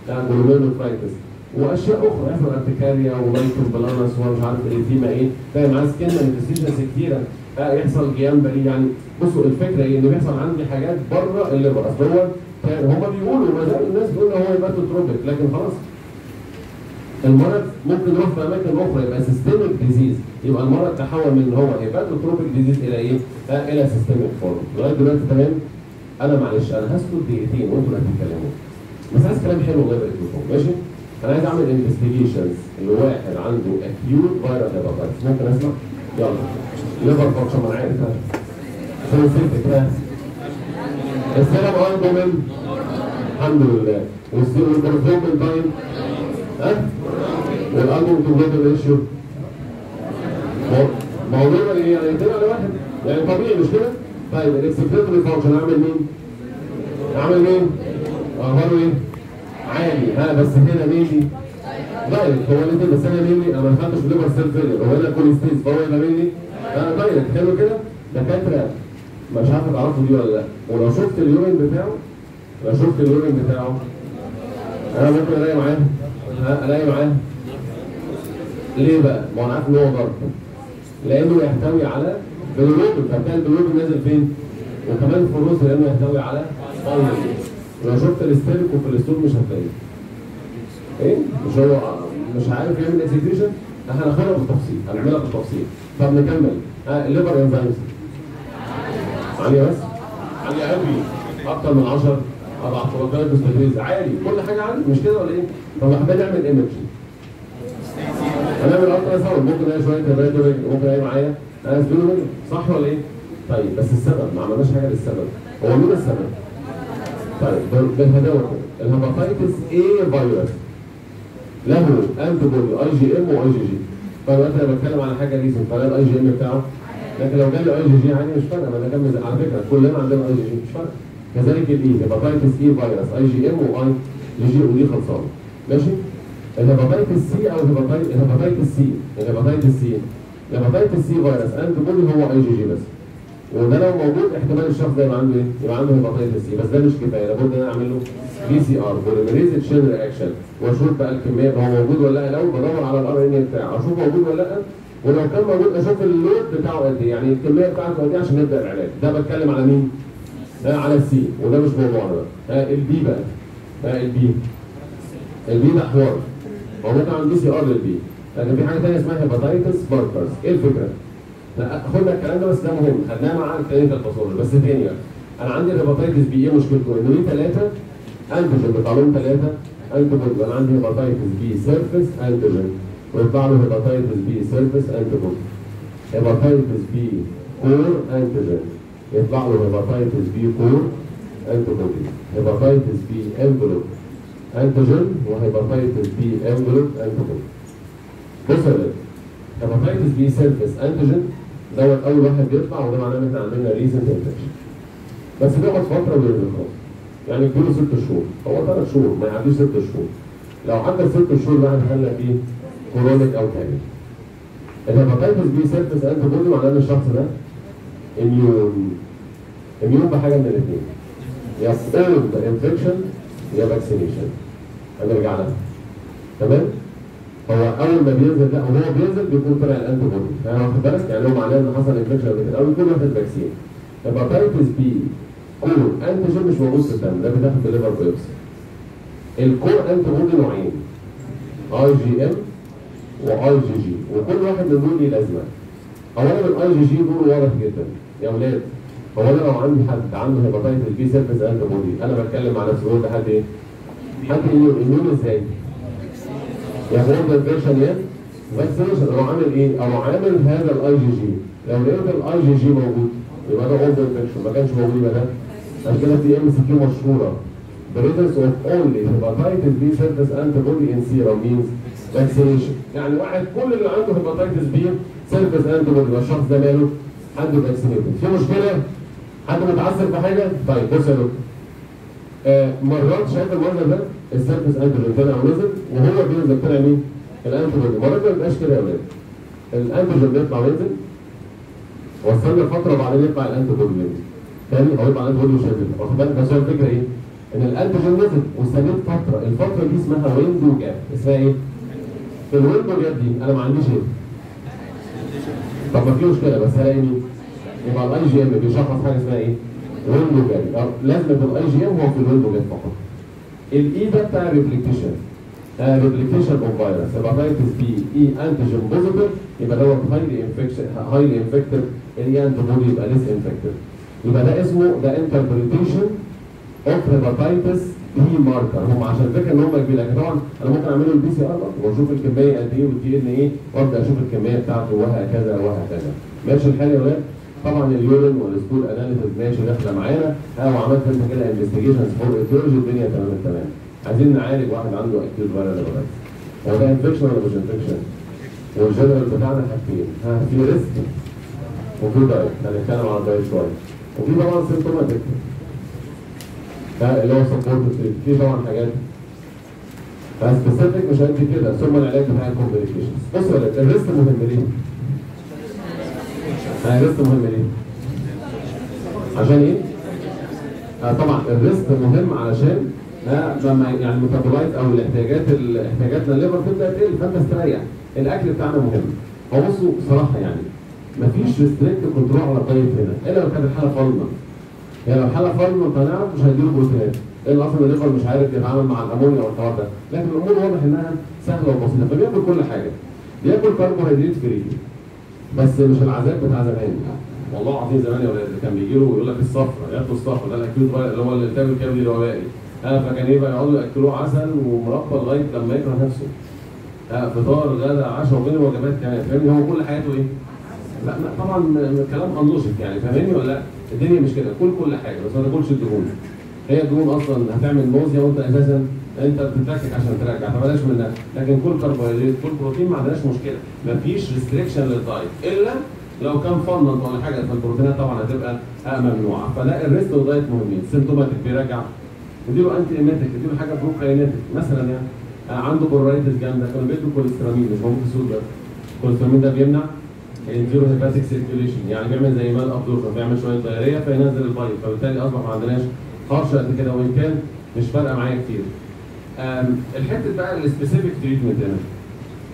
آه glomerulonephritis وأشياء أخرى يحصل urticaria و lichen planus ومش عارف إيه فيما إيه. فاهم معاه skin manifestations كتيرة. آه يحصل جيامبري يعني بصوا الفكرة إيه إن بيحصل عندي حاجات بره ال liver أصل هو هما بيقولوا ما زال الناس بيقولوا هو hepatotropic لكن خلاص المرض ممكن يروح في أماكن أخرى يبقى systemic disease يبقى المرض تحول من هو hepatotropic disease إلى إيه؟ آه إلى سيستميك فورم لغاية دلوقتي تمام؟ أنا معلش أنا هسكت دقيقتين وأنتوا اللي هتتكلموا بس عايز كلام حلو يبارك لكم ماشي؟ أنا عايز أعمل انفستيجيشنز لواحد عنده اكيوت فيروس هيباتايتس ممكن أسمع؟ يلا ليفر فانكشن ما أنا عارف ها سنسيتك ها السيرم عنده من الحمد لله والكورتيزون تايم ها؟ والألبوم تو جيت ريشيو موضوع إيه يعني اثنين على واحد؟ يعني طبيعي مش كده؟ طيب الاكسبريتوري فانكشن أعمل مين؟ أعمل مين؟ اخباره إيه؟ عالي. ها بس هنا ميلي دايركت هو الاثنين بس أنا ميلي أنا ما في ليفر سيل فيلر هو هنا كوليستيز فهو يبقى ميلي أنا دايركت حلو كده؟ دكاترة مش عارف تعرفوا دي ولا لأ. ولو شفت اليورين بتاعه لو شفت اليورين بتاعه أنا ممكن ألاقي معاه؟ ألاقي معاه؟ ليه بقى؟ ما أنا عارف إن هو ضرب لأنه يحتوي على بلوروبين فبتلاقي البلوروبين نازل فين؟ وكمان في الروس لأنه يحتوي على لو شفت الاستيريك الاستول مش هتلاقيه. إيه؟ مش هو مش عارف يعمل اكسكريشن إحنا هناخدها بالتفصيل. هنعملها بالتفصيل. طب نكمل. ها الليفر انزيمز عالية بس؟ عالية قوي أكتر من 10 اضعاف و alkaline phosphatase عالي كل حاجة عالي مش كده ولا إيه؟ طب إحنا نعمل imaging هنعمل ultrasound ممكن الاقي شوية hepatomegaly ممكن الاقي معايا. splenomegaly صح ولا إيه؟ طيب بس السبب. ما عملناش حاجة للسبب. هو مين السبب؟ طيب بالهداوة كده. ال hepatitis A virus له انتي بودي اي جي ام واي جي جي فدلوقتي أنا بتكلم على حاجة recent فلاقي ال IgM بتاعه. لكن لو جالي أي جي جي عادي مش فارقة. ما أنا كمل على فكرة كلنا عندنا أي جي جي مش فارقة. كذلك ال E hepatitis E virus IgM و IgG ودي خلصانة. ماشي؟ ال hepatitis C أو ال hepatitis C ال hepatitis C ال hepatitis C virus antibody هو IgG بس. وده لو موجود احتمال الشخص ده يبقى عنده إيه؟ يبقى عنده hepatitis C بس ده مش كفاية لابد إن أنا أعمل له PCR polymerase chain reaction وأشوف بقى الكمية هو موجود ولا لأ؟ لو بدور على ال RNA بتاعه أشوف موجود ولا لأ؟ ولو كان موجود أشوف ال load بتاعه قد إيه. يعني الكمية بتاعته قد إيه عشان نبدا العلاج. ده بتكلم على مين؟ ده على ال C. وده مش موضوعنا بقى. ال B بقى ها ال B ال B ده حوار. هو ممكن اعمل PCR لل B لكن في حاجة ثانية اسمها hepatitis markers إيه الفكرة؟ خدنا الكلام ده بس ده مهم. خدناه مع ال clinical pathology بس تاني أنا عندي ال hepatitis B إيه مشكلته؟ إنه ليه ثلاثة antigen بيطلع لهم ثلاثة يبقى أنا عندي hepatitis B surface antigen ويطلع له hepatitis B surface antibody hepatitis B core antigen يطلع له hepatitis B core antibody hepatitis B envelope antigen و hepatitis B envelope antibody بص يا hepatitis B surface antigen دوت أول واحد بيطلع وده معناه إن إحنا عندنا recent infection بس بياخد فترة وينزل خالص. يعني كل ست شهور. هو ثلاث شهور ما يعديش ست شهور. لو عدى ست شهور بقى هنخلي فيه chronic أو carrier ال hepatitis B surface antibody معناه إن الشخص ده immune immune بحاجة من الاثنين يا old infection يا vaccination هنرجع لها تمام؟ هو اول ما بينزل لا وهو بينزل بيكون طلع ال antibody يعني واخد بالك يعني هو معناه إن حصل infection قبل كده أو يكون واخد vaccine hepatitis B core antigen مش موجود في الدم ده بيتاخد في ال liver biopsy ال core antibody نوعين اي جي ام واي جي جي وكل واحد من دول ليه لازمة. اولا الاي جي جي دول واضح جدا. يا أولاد هو أنا لو عندي حد عنده hepatitis B surface antibody أنا بكلم نفسي بقول ده حد إيه؟ حد immune إزاي؟ يا هو الفيرشن يا vaccination أروح عامل إيه؟ أروح عامل هذا الاي جي جي لو لقيت الاي جي جي موجود يبقى ده old infection ما كانش موجود يبقى ده. عشان كده في MCQ مشهورة. presence of only hepatitis B surface antibody in serum means vaccination يعني واحد كل اللي عنده hepatitis B surface antibody الشخص ده ماله؟ عنده vaccinated في مشكلة؟ حد متعثر في حاجة؟ طيب بص يا دكتور. مرات شايف المنظر ده ال surface antigen طلع ونزل وهو بينزل طلع مين؟ ال antigen مرات ما بيبقاش كده يا ولاد ال antigen بيطلع وينزل وفضلنا فترة وبعدين يطلع ال antigen ينزل تاني هو يطلع ال antigen مش هينزل واخد بالك بس هو الفكرة إيه؟ إن ال antigen نزل واستنيت فترة الفترة دي اسمها window gap اسمها إيه؟ في ال window gap دي أنا ما عنديش إيه؟ طب ما في مشكلة بس هلاقي مين؟ يبقى ال IgM بيشخص حاجة اسمها إيه؟ window gap لازم ال IgM هو في ال window gap فقط. ال e ده بتاع replication replication of virus hepatitis B e antigen positive يبقى دوت highly infectious highly infected ال e antibody يبقى less infected يبقى ده اسمه ده interpretation of hepatitis B marker هم عشان الفكرة إن هم كبير لكن طبعا أنا ممكن أعمله ال PCR وأشوف الكمية قد إيه وال DNA وأبدأ أشوف الكمية بتاعته وهكذا وهكذا. ماشي الحال يا ولاد؟ طبعا ال urine وال stool analysis ماشي داخله معانا. آه وعملت انت كده investigations for etiology الدنيا تمام تمام. عايزين نعالج واحد عنده أكيد viral hepatitis هو ده infection ولا مش infection؟ والجنرال بتاعنا حاجتين ها في rest وفي diet هنتكلم عن ال diet شوية. وفي طبعا symptomatic ده اللي هو support في طبعا حاجات. ف specific مش قد كده. ثم العلاج بتاع ال complications بص يا ولاد ال rest مهم ليه؟ ال rest مهم ليه؟ عشان إيه؟ آه طبعا ال rest مهم علشان لما يعني ال metabolite أو الاحتياجات ال- احتياجاتنا ال liver تبدا تقل فأنت استريح. الأكل بتاعنا مهم. هو بصوا بصراحة يعني مفيش restrict control على ال diet هنا إلا لو كانت الحالة fulminant يعني لو الحالة fulminant انت هنعرف مش هيديله بروتينات لأن أصلا ال liver مش عارف يتعامل مع الأمونيا والحوار ده. لكن الأمور واضح إنها سهلة وبسيطة فبياكل كل حاجة. بياكل كربوهيدرات free. بس مش العذاب بتاع زمان. والله العظيم زمان يا ولاد كان بيجي له ويقول لك الصفرة ياكل الصفرة ده ال acute اللي هو الالتهاب الكبدي الوبائي آه فكان إيه بقى؟ يقعدوا يأكلوه عسل ومربى لغاية لما يكره نفسه. آه فطار غدا عشاء وبين وجبات كمان. فاهمني؟ هو كل حياته إيه؟ لا لا طبعا كلام unlogic يعني. فاهمني ولا لا؟ الدنيا مش كده. كل كل حاجة بس ما تاكلش الدهون. هي الدهون أصلا هتعمل nausea وأنت أساسا انت بتتلكك عشان ترجع فبلاش منها. لكن كل كربوهيدرات كل بروتين ما عندناش مشكلة. مفيش restriction لل diet إلا لو كان fulminant ولا حاجة فالبروتينات طبعا هتبقى ممنوعه فال rest وال diet مهمين. symptomatic بيرجع اديله antiemetic اديله حاجة prokinetic مثلا يعني آه عنده pruritus جامدة. كانوا بيدوا cholestyramine مش موجود في السوق ده. ال cholestyramine ده بيمنع ال enterohepatic circulation يعني بيعمل زي malabsorption بيعمل شوية diarrhea فينزل ال bile فبالتالي أصبح ما عندناش هرش قد كده. وإن كان مش فارقة معايا كتير. الحتة بقى ال specific treatment هنا.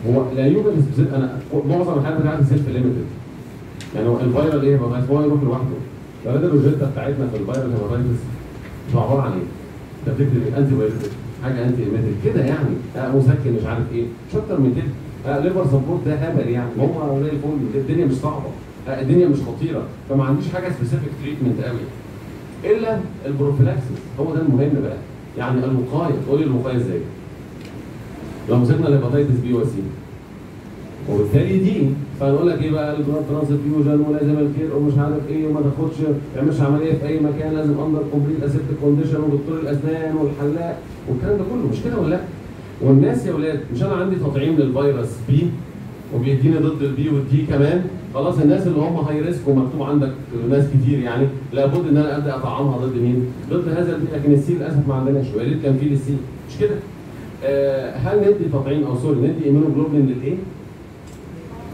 هو لا يوجد أنا معظم الحالات بتاعتي self limited يعني هو ال viral A؟ هو هو يروح لوحده. لو ده الروشتة بتاعتنا في ال viral بتبقى عبارة عن إيه؟ تفتكر antibiotic حاجة antiemetic كده يعني. آه مسكن مش عارف إيه. مش أكتر من كده liver support ده هبل يعني. هم زي الفل. الدنيا مش صعبة. آه الدنيا مش خطيرة. فما عنديش حاجة specific treatment قوي. إلا ال prophylaxis هو ده المهم بقى. يعني الوقايه تقول لي الوقايه إزاي؟ لو مسكنا ال hepatitis B و C وبالتالي دي فنقول لك إيه بقى ال blood transfusion ولازم ال care ومش عارف إيه وما تاخدش تعملش عملية في أي مكان لازم under complete aseptic condition ودكتور الأسنان والحلاق والكلام ده كله مش كده ولا لأ؟ والناس يا ولاد مش أنا عندي تطعيم للفيروس بي وبيديني ضد ال B وال D كمان خلاص الناس اللي هم high risk ومكتوب عندك ناس كتير يعني لابد إن أنا أبدأ أطعمها ضد مين؟ ضد هذا لكن ال C للأسف ما عندناش يا ريت كان في لل C مش كده؟ آه هل ندي تطعيم؟ أو sorry ندي immunoglobulin لل A؟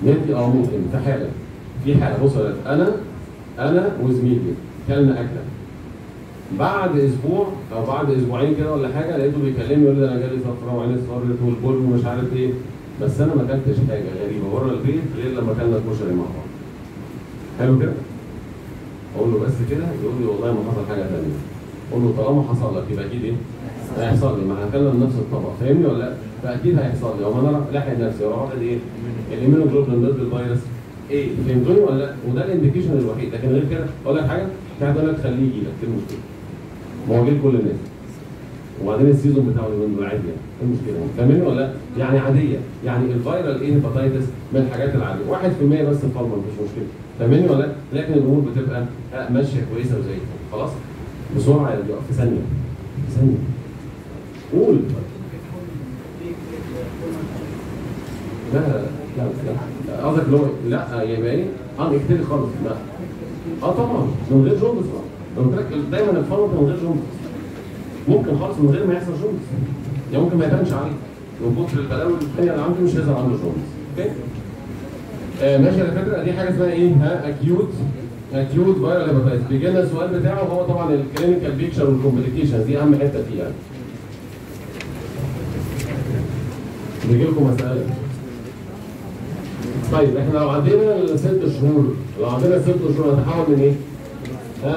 ندي آه ممكن. في حالة. في حالة. بص أنا أنا وزميلي كلنا أكلة. بعد أسبوع أو بعد أسبوعين كده ولا حاجة لقيته بيكلمني يقول لي أنا جالي فترة وعيني اصفرت والبول ومش عارف إيه. بس أنا ما أكلتش حاجة غريبة بره البيت غير لما اكلنا كشري مع بعض. حلو كده؟ أقول له بس كده يقول لي والله ما حصل حاجة ثانية. أقول له طالما حصل لك يبقى أكيد إيه؟ هيحصل لي ما إحنا اكلنا نفس الطبق فاهمني ولا لأ؟ فاكيد هيحصل لي وما أنا لاحق نفسي وأروح واخد إيه؟ ال immunoglobulin ضد الفيروس A فهمتوني ولا لأ؟ وده ال indication الوحيد لكن غير كده أقول لك حاجة في حد يقول لك خليه يجي لك إيه المشكلة؟ ما هو جه لكل الناس. وبعدين ال season بتاعه اليومين عادي يعني إيه المشكلة؟ فاهمني ولا لا؟ يعني عادية. يعني ال viral A hepatitis من الحاجات العادية. 1% بس ال fulminant مفيش مشكلة. فاهمني ولا لا؟ لكن الأمور بتبقى ماشية كويسة وزي الفل خلاص؟ بسرعة يا رجاله في ثانية. في ثانية. قول. لا لا لا قصدك هو لا يبقى إيه؟ آه اكتري خالص. لا. آه طبعا. من غير jaundice لو قلت لك دايما الفرط من غير jaundice ممكن خالص من غير ما يحصل jaundice يعني ممكن ما يبانش عليه. من كتر البلاوي الثانية اللي عنده مش هيظهر عنده jaundice أوكي؟ آه ماشي على فكرة. دي حاجة اسمها إيه؟ ها acute acute viral hepatitis بيجي لنا السؤال بتاعه هو طبعا ال clinical picture وال complication دي أهم حتة فيه يعني بيجي لكم مسألة. طيب إحنا لو عندنا الست شهور لو عندنا ست شهور هنتحول من إيه؟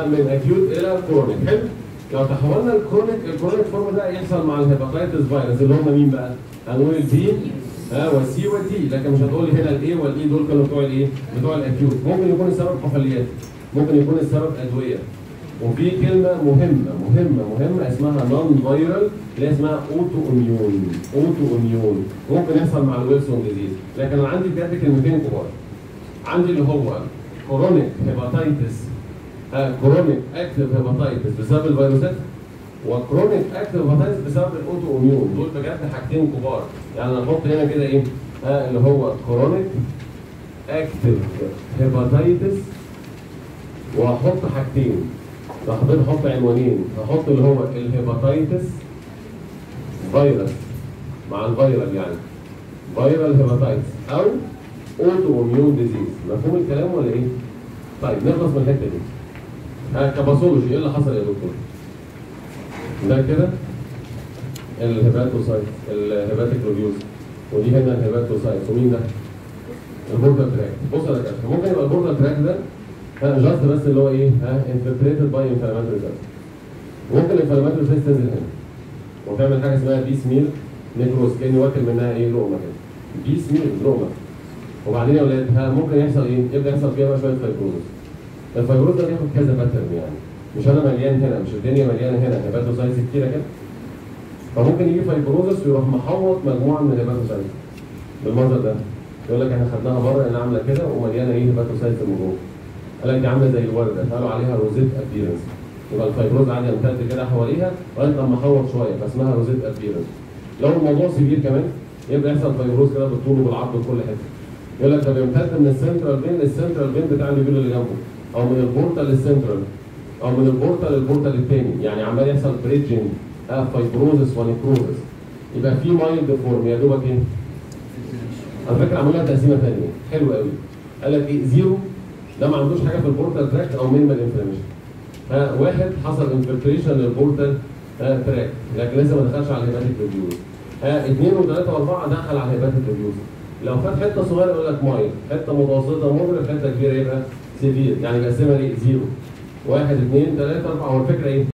من acute إلى chronic حلو؟ لو تحولنا ال chronic ال chronic form ده يحصل مع ال hepatitis virus اللي هم مين بقى؟ هنقول ال B ها وال C وال D لكن مش هتقول هنا ال A وال E دول كانوا بتوع الايه؟ بتوع ال acute ممكن يكون السبب طفيليات ممكن يكون السبب أدوية. وفي كلمة مهمة مهمة مهمة اسمها non viral اللي اسمها autoimmune autoimmune ممكن يحصل مع ال Wilson disease. لكن أنا عندي بجد كلمتين كبار. عندي اللي هو chronic hepatitis chronic active hepatitis بسبب الفيروسات. و chronic active hepatitis بسبب ال autoimmune دول بجد حاجتين كبار. يعني أنا أحط هنا كده إيه؟ آه اللي هو chronic active hepatitis واحط حاجتين. لو حبيت أحط عنوانين. هحط اللي هو ال hepatitis فيروس مع ال viral يعني. viral hepatitis أو autoimmune disease مفهوم الكلام ولا إيه؟ طيب نخلص من الحتة دي. ك pathology إيه اللي حصل يا دكتور؟ ده كده؟ ال hepatocyte ال hepatic lobules ودي هنا ال hepatocyte. ومين ده؟ ال portal tract. بص يا دكاترة ممكن يبقى ال portal tract ده ها just بس اللي هو إيه ها infiltrated by inflammatory ممكن ال inflammatory cells تنزل هنا. وتعمل حاجة اسمها piecemeal necrosis كأني واكل منها إيه لقمة كده. piecemeal لقمة. وبعدين يا أولاد ها ممكن يحصل إيه؟ يبدأ يحصل فيها بقى شوية fibrosis ال fibrosis ده بياخد كذا pattern يعني. مش أنا مليان هنا مش الدنيا مليانة هنا hepatocytes كتيره كده فممكن يجي fibrosis ويروح محوط مجموعة من ال hepatocytes بالمنظر ده. يقول لك إحنا خدناها بره إنها عاملة كده ومليانة إيه؟ hepatocytes من جوه. قال لك دي عاملة زي الورده قالوا عليها rosette appearance. يبقى ال fibrosis قاعد يمتد كده حواليها لغاية لما احوط شوية فاسمها rosette appearance. لو الموضوع severe كمان يبدا يحصل fibrosis كده بالطول وبالعرض وكل حتة. يقول لك ده بيمتد من ال central vein لل central vein بتاع اللي جنبه. أو من ال portal لل central أو من ال portal لل portal للتاني. يعني عمال يحصل bridging آه fibrosis و necrosis يبقى في mild form يا دوبك إيه؟ على فكرة عملوا لها تقسيمة ثانية حلوة قوي قال لك إيه؟ zero ده ما عندوش حاجة في ال portal tract أو minimal inflammation ها واحد حصل infiltration لل portal tract لكن لسه ما دخلش على ال hepatic lobules ها اثنين وثلاثه وأربعة دخل على ال hepatic lobules لو خد حتة صغيرة يقول لك mild حتة متوسطة moderate حتة كبيرة يبقى severe يعني مقسمها ليه؟ zero. واحد اثنين ثلاثة أربعة. هو الفكرة إيه؟